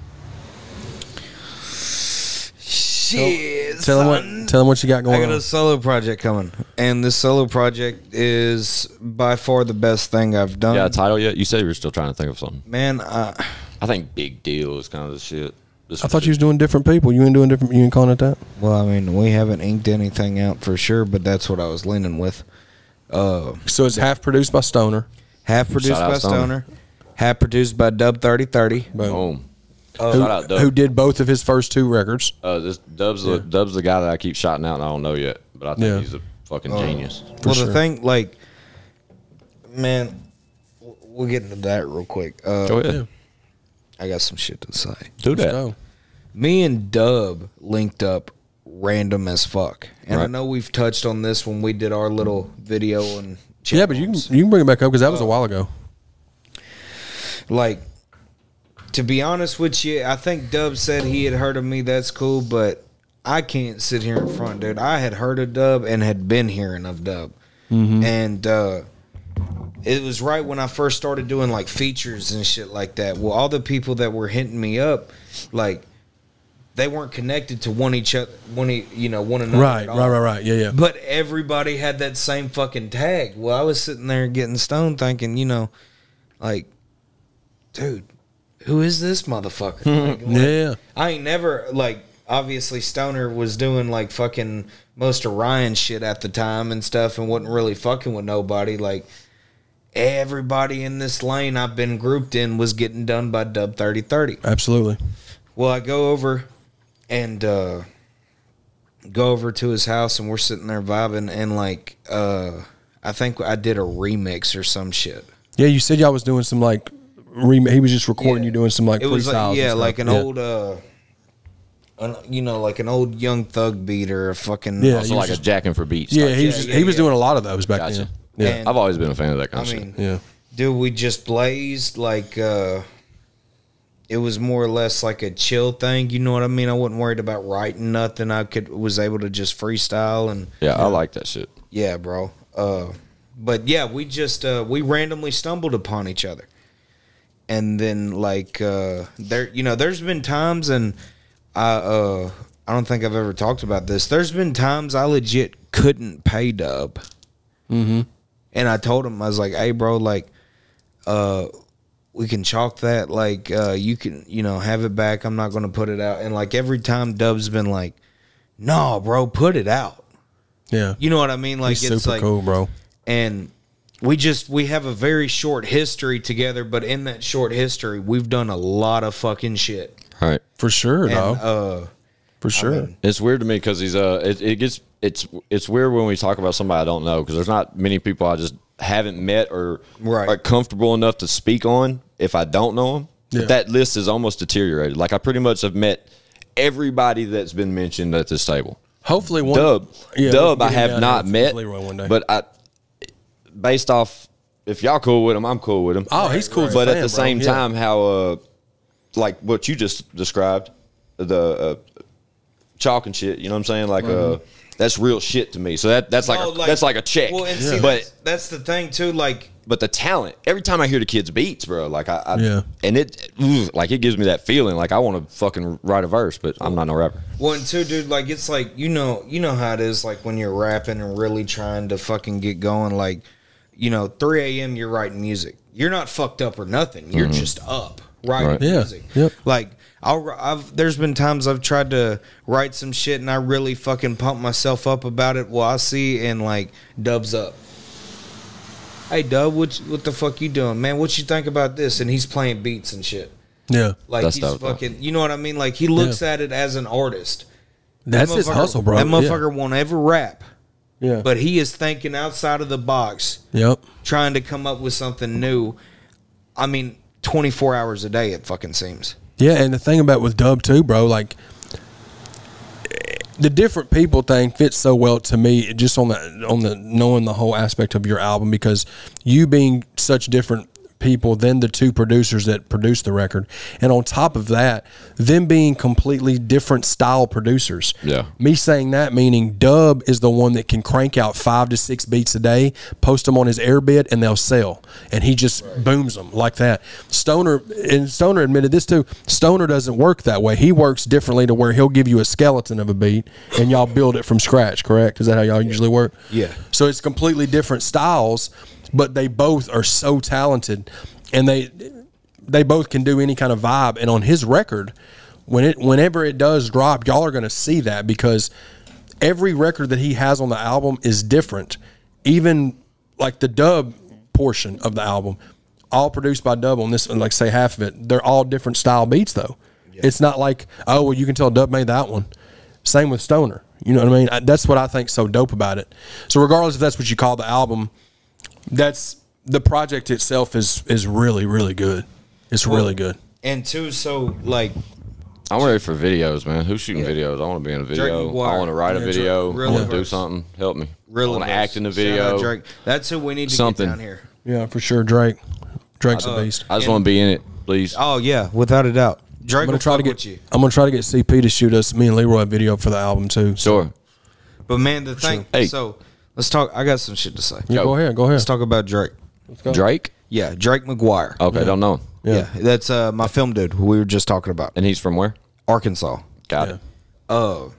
Shit. Tell him what. Tell him what you got going. On. I got on. a solo project coming, and this solo project is by far the best thing I've done. Yeah, title yet? You said you were still trying to think of something. Man, I, I think Big Deal is kind of the shit. This I thought you was doing different people. You ain't doing different. You ain't calling it that. well, I mean, we haven't inked anything out for sure, but that's what I was leaning with. Uh, So it's half produced by Stoner. half produced Shout by Stoner. Stoner, half produced by Dub Thirty Thirty. Boom. Boom. Who, shout out Dub. who did both of his first two records? Uh, this Dub's the Dub's the guy that I keep shouting out, and I don't know yet, but I think Yeah. he's a fucking genius. Well, sure. the thing, like, man, we'll get into that real quick. Uh, Go ahead, I got some shit to say. do that. Go. me and Dub linked up random as fuck. And I know we've touched on this when we did our little video and Yeah, but you can you can bring it back up because that was a while ago. like to be honest with you, I think Dub said he had heard of me. That's cool, but I can't sit here in front, dude. I had heard of Dub and had been hearing of Dub, and uh, it was right when I first started doing like features and shit like that. Well, all the people that were hitting me up, like they weren't connected to one each other, one you know one another. Right, right, right, right. Yeah, yeah. But everybody had that same fucking tag. Well, I was sitting there getting stoned, thinking, you know, like, dude, who is this motherfucker? Like, like, Yeah. I ain't never like. Obviously, Stoner was doing like fucking most of Ryan shit at the time and stuff, and wasn't really fucking with nobody. Like everybody in this lane I've been grouped in was getting done by Dub thirty thirty. Absolutely. Well, I go over and uh, go over to his house, and we're sitting there vibing, and like, uh, I think I did a remix or some shit. Yeah, you said y'all was doing some like he was just recording Yeah. you doing some like It was freestyles like, and yeah, stuff. like an Yeah. old, uh, an, you know, like an old young thug beat or a fucking. Yeah, Also, he was like a jacking for beats. Yeah, type he shit. was just, yeah, he was yeah. doing a lot of those back Gotcha. then. Yeah. And- I've always been a fan of that I kind of mean, shit. yeah. dude, we just blazed like. uh it was more or less like a chill thing, you know what I mean. I wasn't worried about writing nothing. I could was able to just freestyle and Yeah, I like that shit. Yeah, bro. Uh, but yeah, we just uh, we randomly stumbled upon each other, and then like uh, there, you know, there's been times, and I uh, I don't think I've ever talked about this. There's been times I legit couldn't pay Dub, mm-hmm. and I told him I was like, "Hey, bro, like, uh." We can chalk that like uh, you can you know have it back. I'm not gonna put it out. And like every time Dub's been like, "No, bro, put it out." Yeah. You know what I mean? Like He's it's super like cool, bro. and we just we have a very short history together but in that short history we've done a lot of fucking shit All right. For sure, and dog. uh For sure. mean- It's weird to me because he's uh, it, it gets it's it's weird when we talk about somebody I don't know because there's not many people I just haven't met or Right. are comfortable enough to speak on if I don't know them. Yeah. That list is almost deteriorated. Like I pretty much have met everybody that's been mentioned at this table. Hopefully, one Dub, Yeah, Dub, I have not met, one day. but I, based off, if y'all cool with him, I'm cool with him. Oh, he's cool as a But at fan, the bro. same Yeah. time, how, uh, like what you just described, the uh, chalk and shit. You know what I'm saying? Like, uh, that's real shit to me. So that that's like, Oh, a, that's like a check. Well, and see, But that's, that's the thing too. Like, but the talent every time i hear the kids beats bro like i, I Yeah. and it like it gives me that feeling like i want to fucking write a verse but i'm not no rapper Well, and two, dude, like it's like you know, you know how it is. Like when you're rapping and really trying to fucking get going. Like, you know, 3 a.m. You're writing music. You're not fucked up or nothing. You're mm-hmm. just up writing Right. Yeah. music. Yep. Like I'll, I've there's been times I've tried to write some shit and I really fucking pump myself up about it. Well, I see and like dubs up. Hey, Dub, what what the fuck you doing, man? What you think about this? And he's playing beats and shit. yeah, Like That's he's dope, though. fucking, you know what I mean? Like he looks at it as an artist. that's That his motherfucker- hustle, bro. That motherfucker won't ever rap, Yeah, but he is thinking outside of the box, yep. trying to come up with something new. I mean, twenty four hours a day. It fucking seems. Yeah, and the thing about with Dub too, bro, like the different people thing fits so well to me just on the on the knowing the whole aspect of your album because you being such different people than the two producers that produced the record. And on top of that them being completely different style producers. Yeah. me saying that meaning dub is the one that can crank out five to six beats a day post them on his airbit and they'll sell. And he just booms them like that. Stoner and stoner admitted this too stoner doesn't work that way. He works differently to where he'll give you a skeleton of a beat and y'all build it from scratch correct? Is that how y'all usually work? Yeah. so it's completely different styles but they both are so talented and they they both can do any kind of vibe. And on his record when it whenever it does drop y'all are going to see that because every record that he has on the album is different. Even like the dub portion of the album all produced by dub on this like say half of it they're all different style beats though. It's not like oh well you can tell dub made that one. Same with stoner. You know what i mean? I- that's what i think so dope about it. So regardless if that's what you call the album that's the project itself is is really really good. It's really good. And two, so like i'm ready for videos man. Who's shooting videos? I want to be in a video. I want to write a video. Drake. i want to do something. Help me. Real i want to act in the Shout out video. Drake. That's who we need to Something. get down here. yeah for sure. Drake. Drake's a uh, beast. I just want to be in it please. Oh yeah, without a doubt. Drake i'm gonna try to get you. i'm gonna try to get cp to shoot us me and leroy a video for the album too so. Sure. But man, the thing. Hey. So let's talk. I got some shit to say. yeah, Go. go ahead go ahead Let's talk about Drake. drake Yeah, Drake McGuire. okay don't know him. yeah. that's uh, my film dude who we were just talking about. and he's from where Arkansas. got Yeah. it uh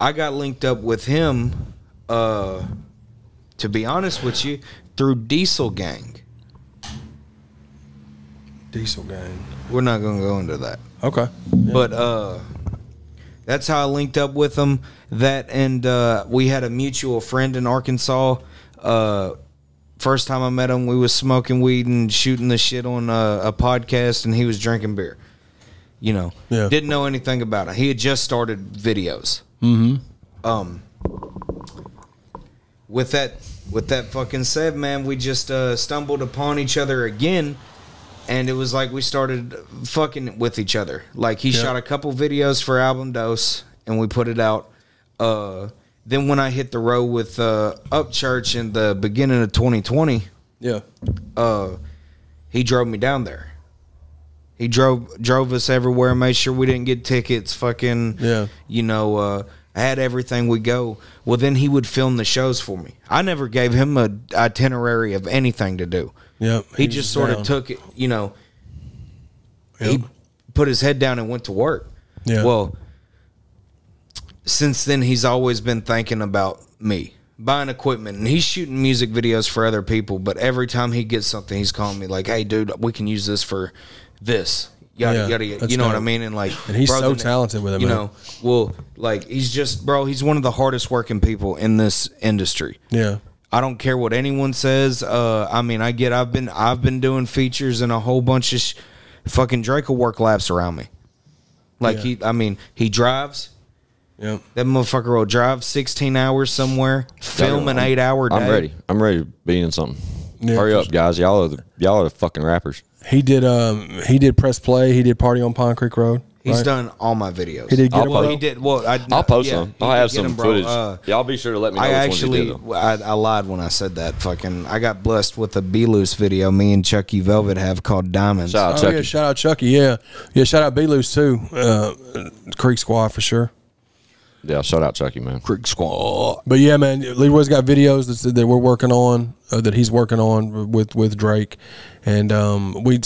I got linked up with him uh to be honest with you through Diesel Gang. diesel gang We're not going to go into that. okay But uh that's how I linked up with him. That and uh we had a mutual friend in Arkansas. Uh first time I met him, we was smoking weed and shooting the shit on a, a podcast and he was drinking beer. You know, Yeah. didn't know anything about it. He had just started videos. Mm-hmm. Um, with that, with that fucking said, man, we just uh, stumbled upon each other again, and it was like we started fucking with each other. Like he Yeah. shot a couple videos for Album Dose, and we put it out. Uh, then when I hit the road with uh, Upchurch in the beginning of 2020, yeah uh, he drove me down there. He drove drove us everywhere, made sure we didn't get tickets. Fucking Yeah. you know, uh, had everything we go. Well, then he would film the shows for me. I never gave him a itinerary of anything to do. Yep, he, he just sort down. of took it. You know, Yep. he put his head down and went to work. Yeah. Well, since then he's always been thinking about me buying equipment and he's shooting music videos for other people but every time he gets something he's calling me like hey dude we can use this for this yada Yeah, yada, yada you know what i mean and like And he's so talented with it, you man. know well like he's just bro he's one of the hardest working people in this industry yeah I don't care what anyone says. Uh, I mean, I get. I've been. I've been doing features and a whole bunch of sh- fucking Drake will work laps around me. Like Yeah. he. I mean, he drives. Yep. That motherfucker will drive 16 hours somewhere, film an eight hour day. i'm ready i'm ready to be in something Yeah, Hurry for up, guys! Y'all are the y'all are the fucking rappers. He did. Um, he did press play. He did party on Pine Creek Road. He's right? done all my videos. He did get I'll him. He did. Well, I, I'll post yeah, some. he I'll did have some him, bro. footage. Uh, y'all be sure to let me know I which actually, ones you did. I, I lied when I said that. Fucking, I got blessed with a Loose video me and Chucky Velvet have called Diamonds. Shout out Oh Chucky. yeah, shout out Chucky. Yeah, yeah. Shout out B Loose too. Uh, Creek Squad for sure. yeah, shout out Chucky, man. Creek Squad. But yeah, man, Leroy's got videos that, that we're working on, uh, that he's working on with with Drake, and um, we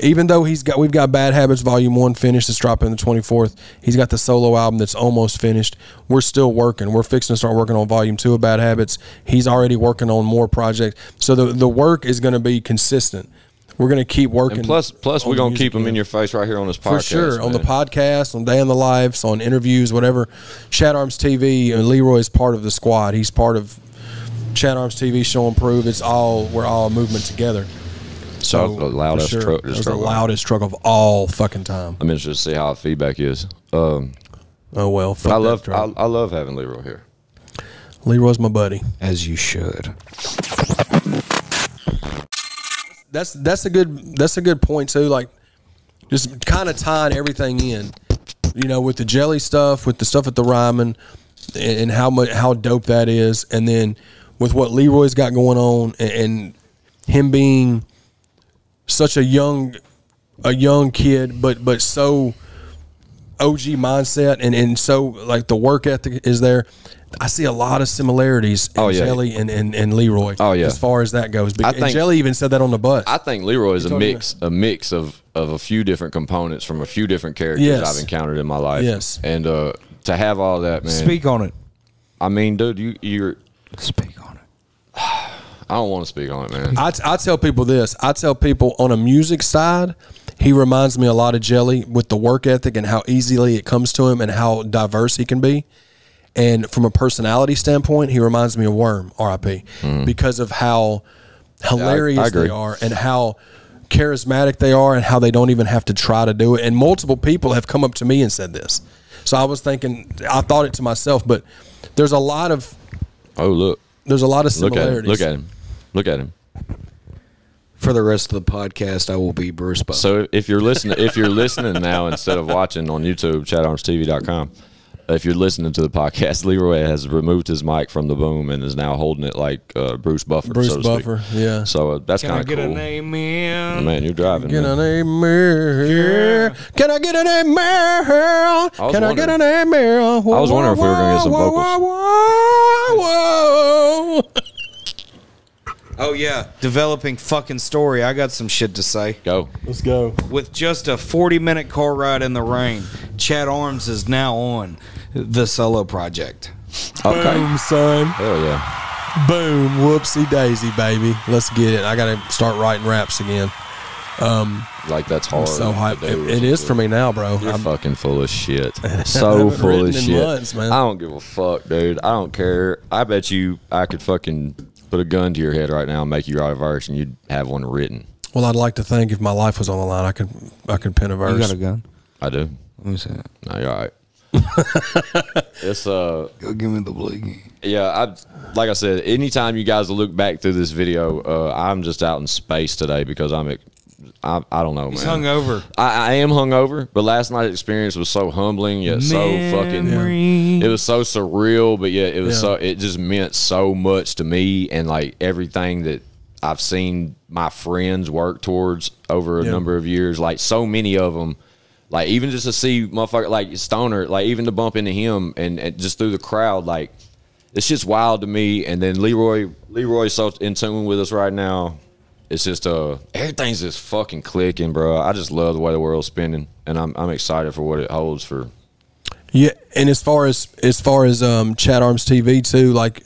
even though he's got we've got Bad Habits Volume One finished, it's dropping the twenty fourth. He's got the solo album that's almost finished. We're still working. We're fixing to start working on Volume Two of Bad Habits. He's already working on more projects, so the the work is going to be consistent. We're going to keep working. And plus, plus we're gonna keep them in your face right here on this podcast. For sure, on the podcast, on Day in the Lives, on interviews, whatever. Chad Armes TV, and Leroy's part of the squad. He's part of Chad Armes TV Show and Prove. It's all we're all a movement together. So That was the loudest for truck- That was the loudest truck of all fucking time. I'm interested to see how the feedback is. Um, Oh well, fuck I love truck. I, I love having Leroy here. Leroy's my buddy. As you should. That's that's a good that's a good point too. Like just kind of tying everything in, you know, with the jelly stuff, with the stuff at the Ryman, and, and how much how dope that is, and then with what Leroy's got going on, and, and him being such a young a young kid, but but so OG mindset, and and so like the work ethic is there. I see a lot of similarities in Oh, yeah. Jelly and, and, and Leroy. Oh, yeah. as far as that goes. I and think- Jelly even said that on the bus. I think Leroy is a told me mix, a mix of of a few different components from a few different characters Yes. I've encountered in my life. Yes. and uh, to have all that, man. Speak on it. I mean, dude, you you're. Speak on it. I don't want to speak on it, man. I, I tell people this. I tell people on a music side, he reminds me a lot of Jelly with the work ethic and how easily it comes to him and how diverse he can be. And from a personality standpoint, he reminds me of Worm, RIP, because of how hilarious Mm. agree. they are and how charismatic they are and how they don't even have to try to do it. And multiple people have come up to me and said this. So I was thinking, I thought it to myself, but there's a lot of oh, look, there's a lot of look at him, similarities. look at him, look at him. For the rest of the podcast, I will be Bruce Buck. So if you're listening, if you're listening now instead of watching on YouTube, chadarmestv.com, if you're listening to the podcast, Leroy has removed his mic from the boom and is now holding it like uh, Bruce Buffer. Bruce so to speak. Buffer, yeah. So uh, that's Can I kind of get cool. a name in? Man, you're driving. Get man. an email. Can I get an email? I Can I get an wondering- email? I was wondering if we were gonna get some Whoa, vocals. whoa, whoa, whoa. Oh yeah, developing fucking story. I got some shit to say. Go. Let's go. With just a 40 minute car ride in the rain, Chad Armes is now on the solo project. Okay. Boom, son. Hell yeah. Boom. Whoopsie daisy, baby. Let's get it. I got to start writing raps again. Um, like that's hard. So hype. It, do. it is for me now, bro. You're I'm- fucking full of shit. So full of shit. months, man. I don't give a fuck, dude. I don't care. I bet you I could fucking put a gun to your head right now and make you write a verse and you'd have one written. well, I'd like to think if my life was on the line, I could I could pen a verse. You got a gun? I do. Let me see it. No, you're all right. it's uh Go give me the blinky. yeah, I like I said, anytime you guys look back through this video, uh, I'm just out in space today because I'm ex- I, I don't know, He's man. hungover. I, I am hungover, but last night's experience was so humbling yet so fucking. It was so surreal, but yet it was Yeah. so. It just meant so much to me, and like everything that I've seen my friends work towards over a Yeah. number of years. Like so many of them, like even just to see motherfucker like Stoner, like even to bump into him and, and just through the crowd, like it's just wild to me. And then Leroy, Leroy's so in tune with us right now. It's just uh everything's just fucking clicking, bro. I just love the way the world's spinning, and I'm I'm excited for what it holds for. Yeah, and as far as as far as um, Chad Armes TV too, like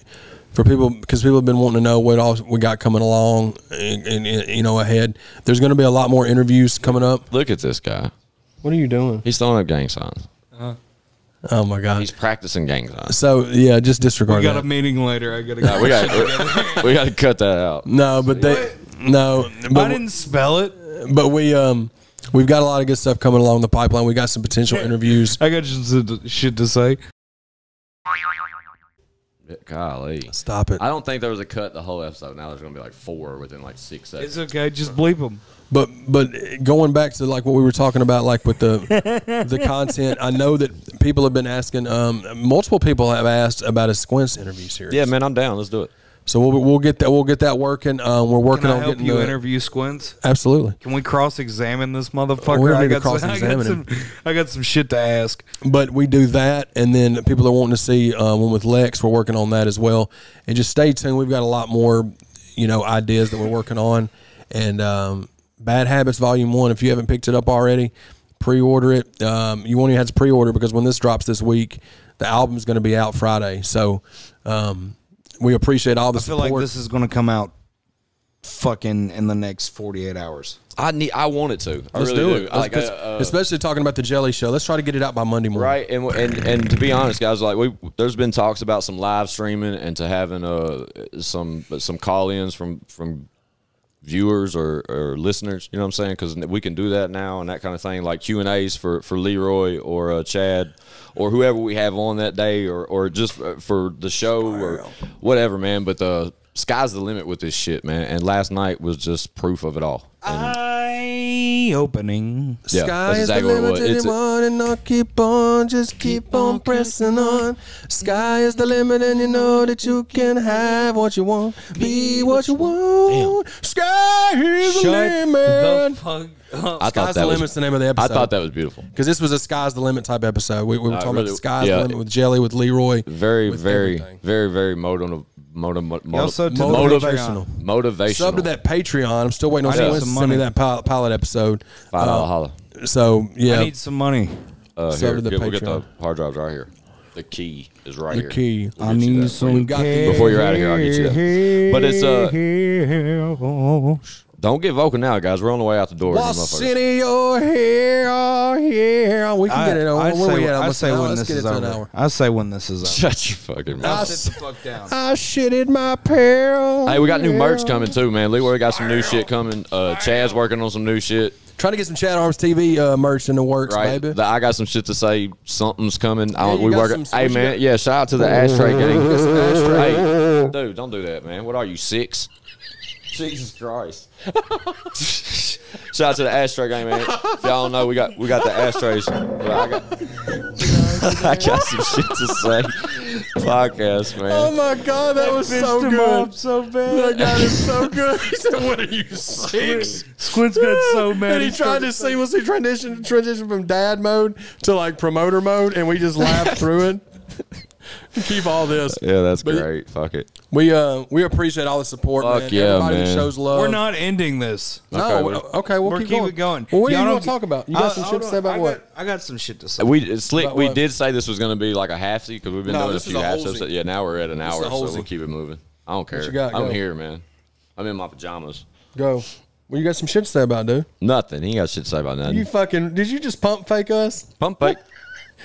for people because people have been wanting to know what all we got coming along and, and, and, you know ahead. There's going to be a lot more interviews coming up. Look at this guy. What are you doing? He's throwing up gang signs. Oh my god! He's practicing gang signs. So yeah, just disregard We got that. a meeting later. I gotta go. we got we got to cut that out. no, but they no, I didn't spell it. but we um we've got a lot of good stuff coming along the pipeline. We got some potential interviews. I got just shit to say. Golly. Stop it. I don't think there was a cut the whole episode. Now there's going to be like four within like six seconds. It's okay. Just bleep them. But but going back to like what we were talking about, like with the the content, I know that people have been asking. Um, multiple people have asked about a Squints interview series. yeah, man, I'm down. Let's do it. So we'll we'll get that we'll get that working. Um, we're working on getting you the, interview Squints? Absolutely. Can we cross examine this motherfucker? We don't I got, some, I, got some. I got some shit to ask. But we do that, and then people are wanting to see uh, one with Lex. We're working on that as well. And just stay tuned. We've got a lot more, you know, ideas that we're working on. And um, Bad Habits Volume One. If you haven't picked it up already, pre-order it. Um, you only have to pre-order because when this drops this week, the album's going to be out Friday. So um, we appreciate all the I feel support. like this is going to come out fucking in the next 48 hours. I need. I want it to. I Let's really do do. it. Let's- Like, uh, 'cause uh, especially talking about the Jelly Show. Let's try to get it out by Monday morning. Right, and and and to be honest, guys, like we, there's been talks about some live streaming and to having uh some some call-ins from from viewers or, or listeners. You know what I'm saying? Because we can do that now and that kind of thing, like Q and A's for for Leroy or uh, Chad or whoever we have on that day, or or just uh, for the show or whatever, man. But the sky's the limit with this shit, man. And last night was just proof of it all. And, Opening. Yeah, Sky that's is exactly the what it limit was. to It's the a- one, and I'll keep on, just keep on pressing on. Sky is the limit, and you know that you can have what you want, be what you want. Sky is the limit. fuck I Sky's thought the that was limit's the name of the I episode. thought that was beautiful. because this was a sky's the limit type episode. We, we were talking about really- the sky's yeah. the limit with Jelly, with Leroy. very, very, everything. very, very motiv- motiv- motiv- Also to the Motivational. motivational. Sub to that Patreon. I'm still waiting on I someone to some send me that pilot, pilot episode. Five dollar Uh, holla. So yeah, I need some money. Uh, sub here, to the get- we'll get the Patreon. hard drives right here. The key is right the here. The key. We'll I need that. some got the- Before you're out of here, I'll get you that. But it's uh, uh. Don't get vocal now, guys. We're on the way out the door. you What's motherfuckers. in your hair? Oh, here. We can I, get it. I Where say, we at? I Almost say an hour. when Let's this is it to an over. hour. I say when this is over. Shut your fucking mouth. Sit the fuck down. I shitted my pail. Hey, we got new merch coming too, man. Leroy got some new shit coming. Uh, Chad's working on some new shit. Trying to get some Chad Armes TV uh, merch in the works, Right, baby. The- I got some shit to say. Something's coming. I we got work. some- hey man, got? yeah. Shout out to the ashtray gang. ashtray. Hey, dude, don't do that, man. What are you six? Jesus Christ! Shout out to the ashtray gang, man. If y'all don't know, we got we got the ashtrays. Well, I got I got some shit to say. Podcast, man. Oh my god, that was so good. so bad. That bad. got him so good. He said, "What are you six? Squint's got so mad. And he tried to seamlessly transition transition from dad mode to like promoter mode, and we just laughed through it. Keep all this. yeah, that's But- great. Fuck it. We uh we appreciate all the support, Fuck man. yeah, Everybody who man. shows love. We're not ending this. No, Okay, okay, well- okay we'll We're keep, keep going. it going. Well, what do you Y'all want don't to get- talk about? You got Uh, some shit hold to on. say about I what? Got, I got some shit to say. We slick. About We what? did say this was going to be like a half seat because we've been No, doing a this is few a half wholesy. seats. Yeah, now we're at an hour, a so we'll keep it moving. I don't care. you got? I'm Go. here, man. I'm in my pajamas. Go. Well, you got some shit to say about, dude. Nothing. He ain't got shit to say about nothing. You fucking did you just pump fake us? Pump fake.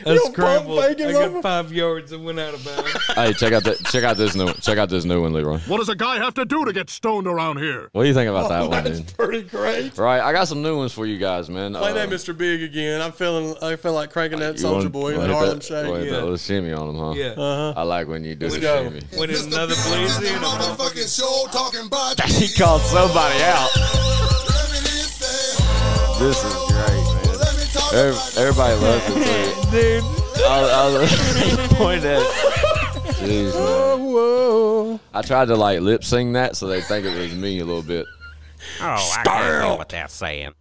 I don't scrambled. I got mother- five yards and went out of bounds. hey, check out that. Check out this new. Check out this new one, Leroy. What does a guy have to do to get stoned around here? What do you think about that one, That's dude? pretty great. Right, I got some new ones for you guys, man. Play Uh, that Mr. Big again. I'm feeling I feel like cranking that Soulja Boy wanna and Harlem that- Shake. wanna hit that Yeah. little shimmy on them, huh? Yeah. Uh-huh. I like when you do the go. shimmy. When Mr. another Beans blaze in the in motherfucking show talking about he called somebody out. Let me say, This is great, man. let me talk Every- about it. Everybody loves it, Dude. I was, I was point at. Jeez, oh, man. Oh, whoa. I tried to like lip sing that so they think it was me a little bit. Oh, I can't hear what they're saying.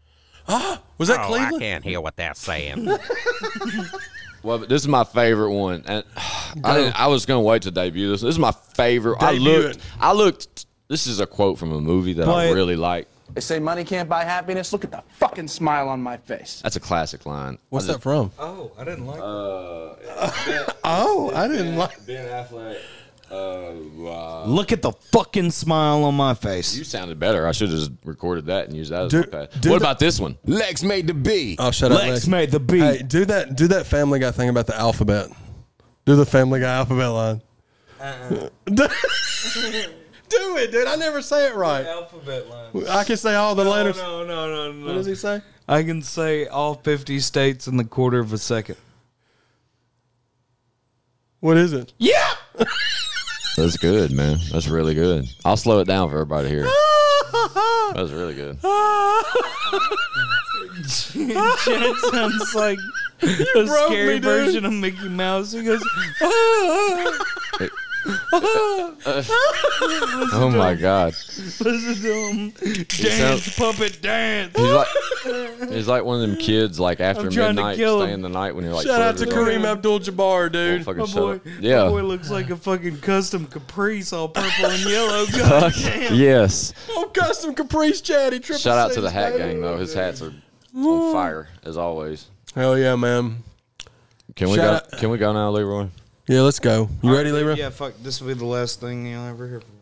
Was that Oh, I can't hear what they're saying. Well, this is my favorite one, and I didn't. I was gonna wait to debut this. This is my favorite. I looked. it. I looked. This is a quote from a movie that Play I it. really like. They say money can't buy happiness. Look at the fucking smile on my face. That's a classic line. What's I that from? Oh, I didn't like Oh, I didn't like Ben Affleck. Uh, wow. Look at the fucking smile on my face. You sounded better. I should have just recorded that and used that as Do- my do What about this one? Lex made the B. Oh, shut up, Lex Lex. made the beat. Hey, do that do that Family Guy thing about the alphabet. Do the Family Guy alphabet line. do it, dude. I never say it right. alphabet line. I can say all the No, letters. no, no, no, no. What does he say? I can say all 50 states in the quarter of a second. What is it? Yeah. That's good, man. That's really good. I'll slow it down for everybody here. That was really good. Chad sounds like a scary me, version of Mickey Mouse. He goes. Oh my god. listen to him dance, sounds- puppet dance. He's like he's like one of them kids like after I'm trying to midnight kill him. staying the night when you're like Shout out to Kareem Abdul-Jabbar, dude. Fucking My shut boy, up. Yeah. my boy looks like a fucking custom Caprice, all purple and yellow. God damn. yes. Oh, custom Caprice Chatty. Triple Shout out to C's, the hat baby. gang though. His hats are on fire as always. Hell yeah, man. Can we Shout go? Can we go now, Leroy? Yeah, let's go. You ready, Leroy? Yeah, fuck. This will be the last thing you'll ever hear from me.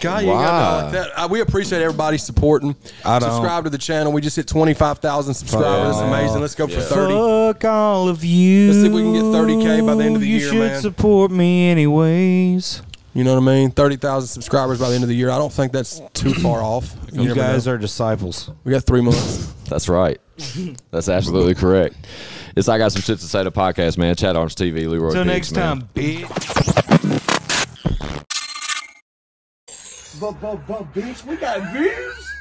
God, you ain't got Why? like that. Uh, we appreciate everybody supporting. I don't. Subscribe to the channel. We just hit 25,000 subscribers. That's amazing. Let's go for 30. Fuck all of you. Let's see if we can get 30K by the end of the year. you should man. support me anyways. You know what I mean? 30,000 subscribers by the end of the year. I don't think that's too far off. You guys are disciples. We got three months. That's right. That's absolutely correct. It's I got some shit to say to podcast, man. Chad Armes TV, Leroy. Till next man. time, bitch. But, but, but, bitch, we got views.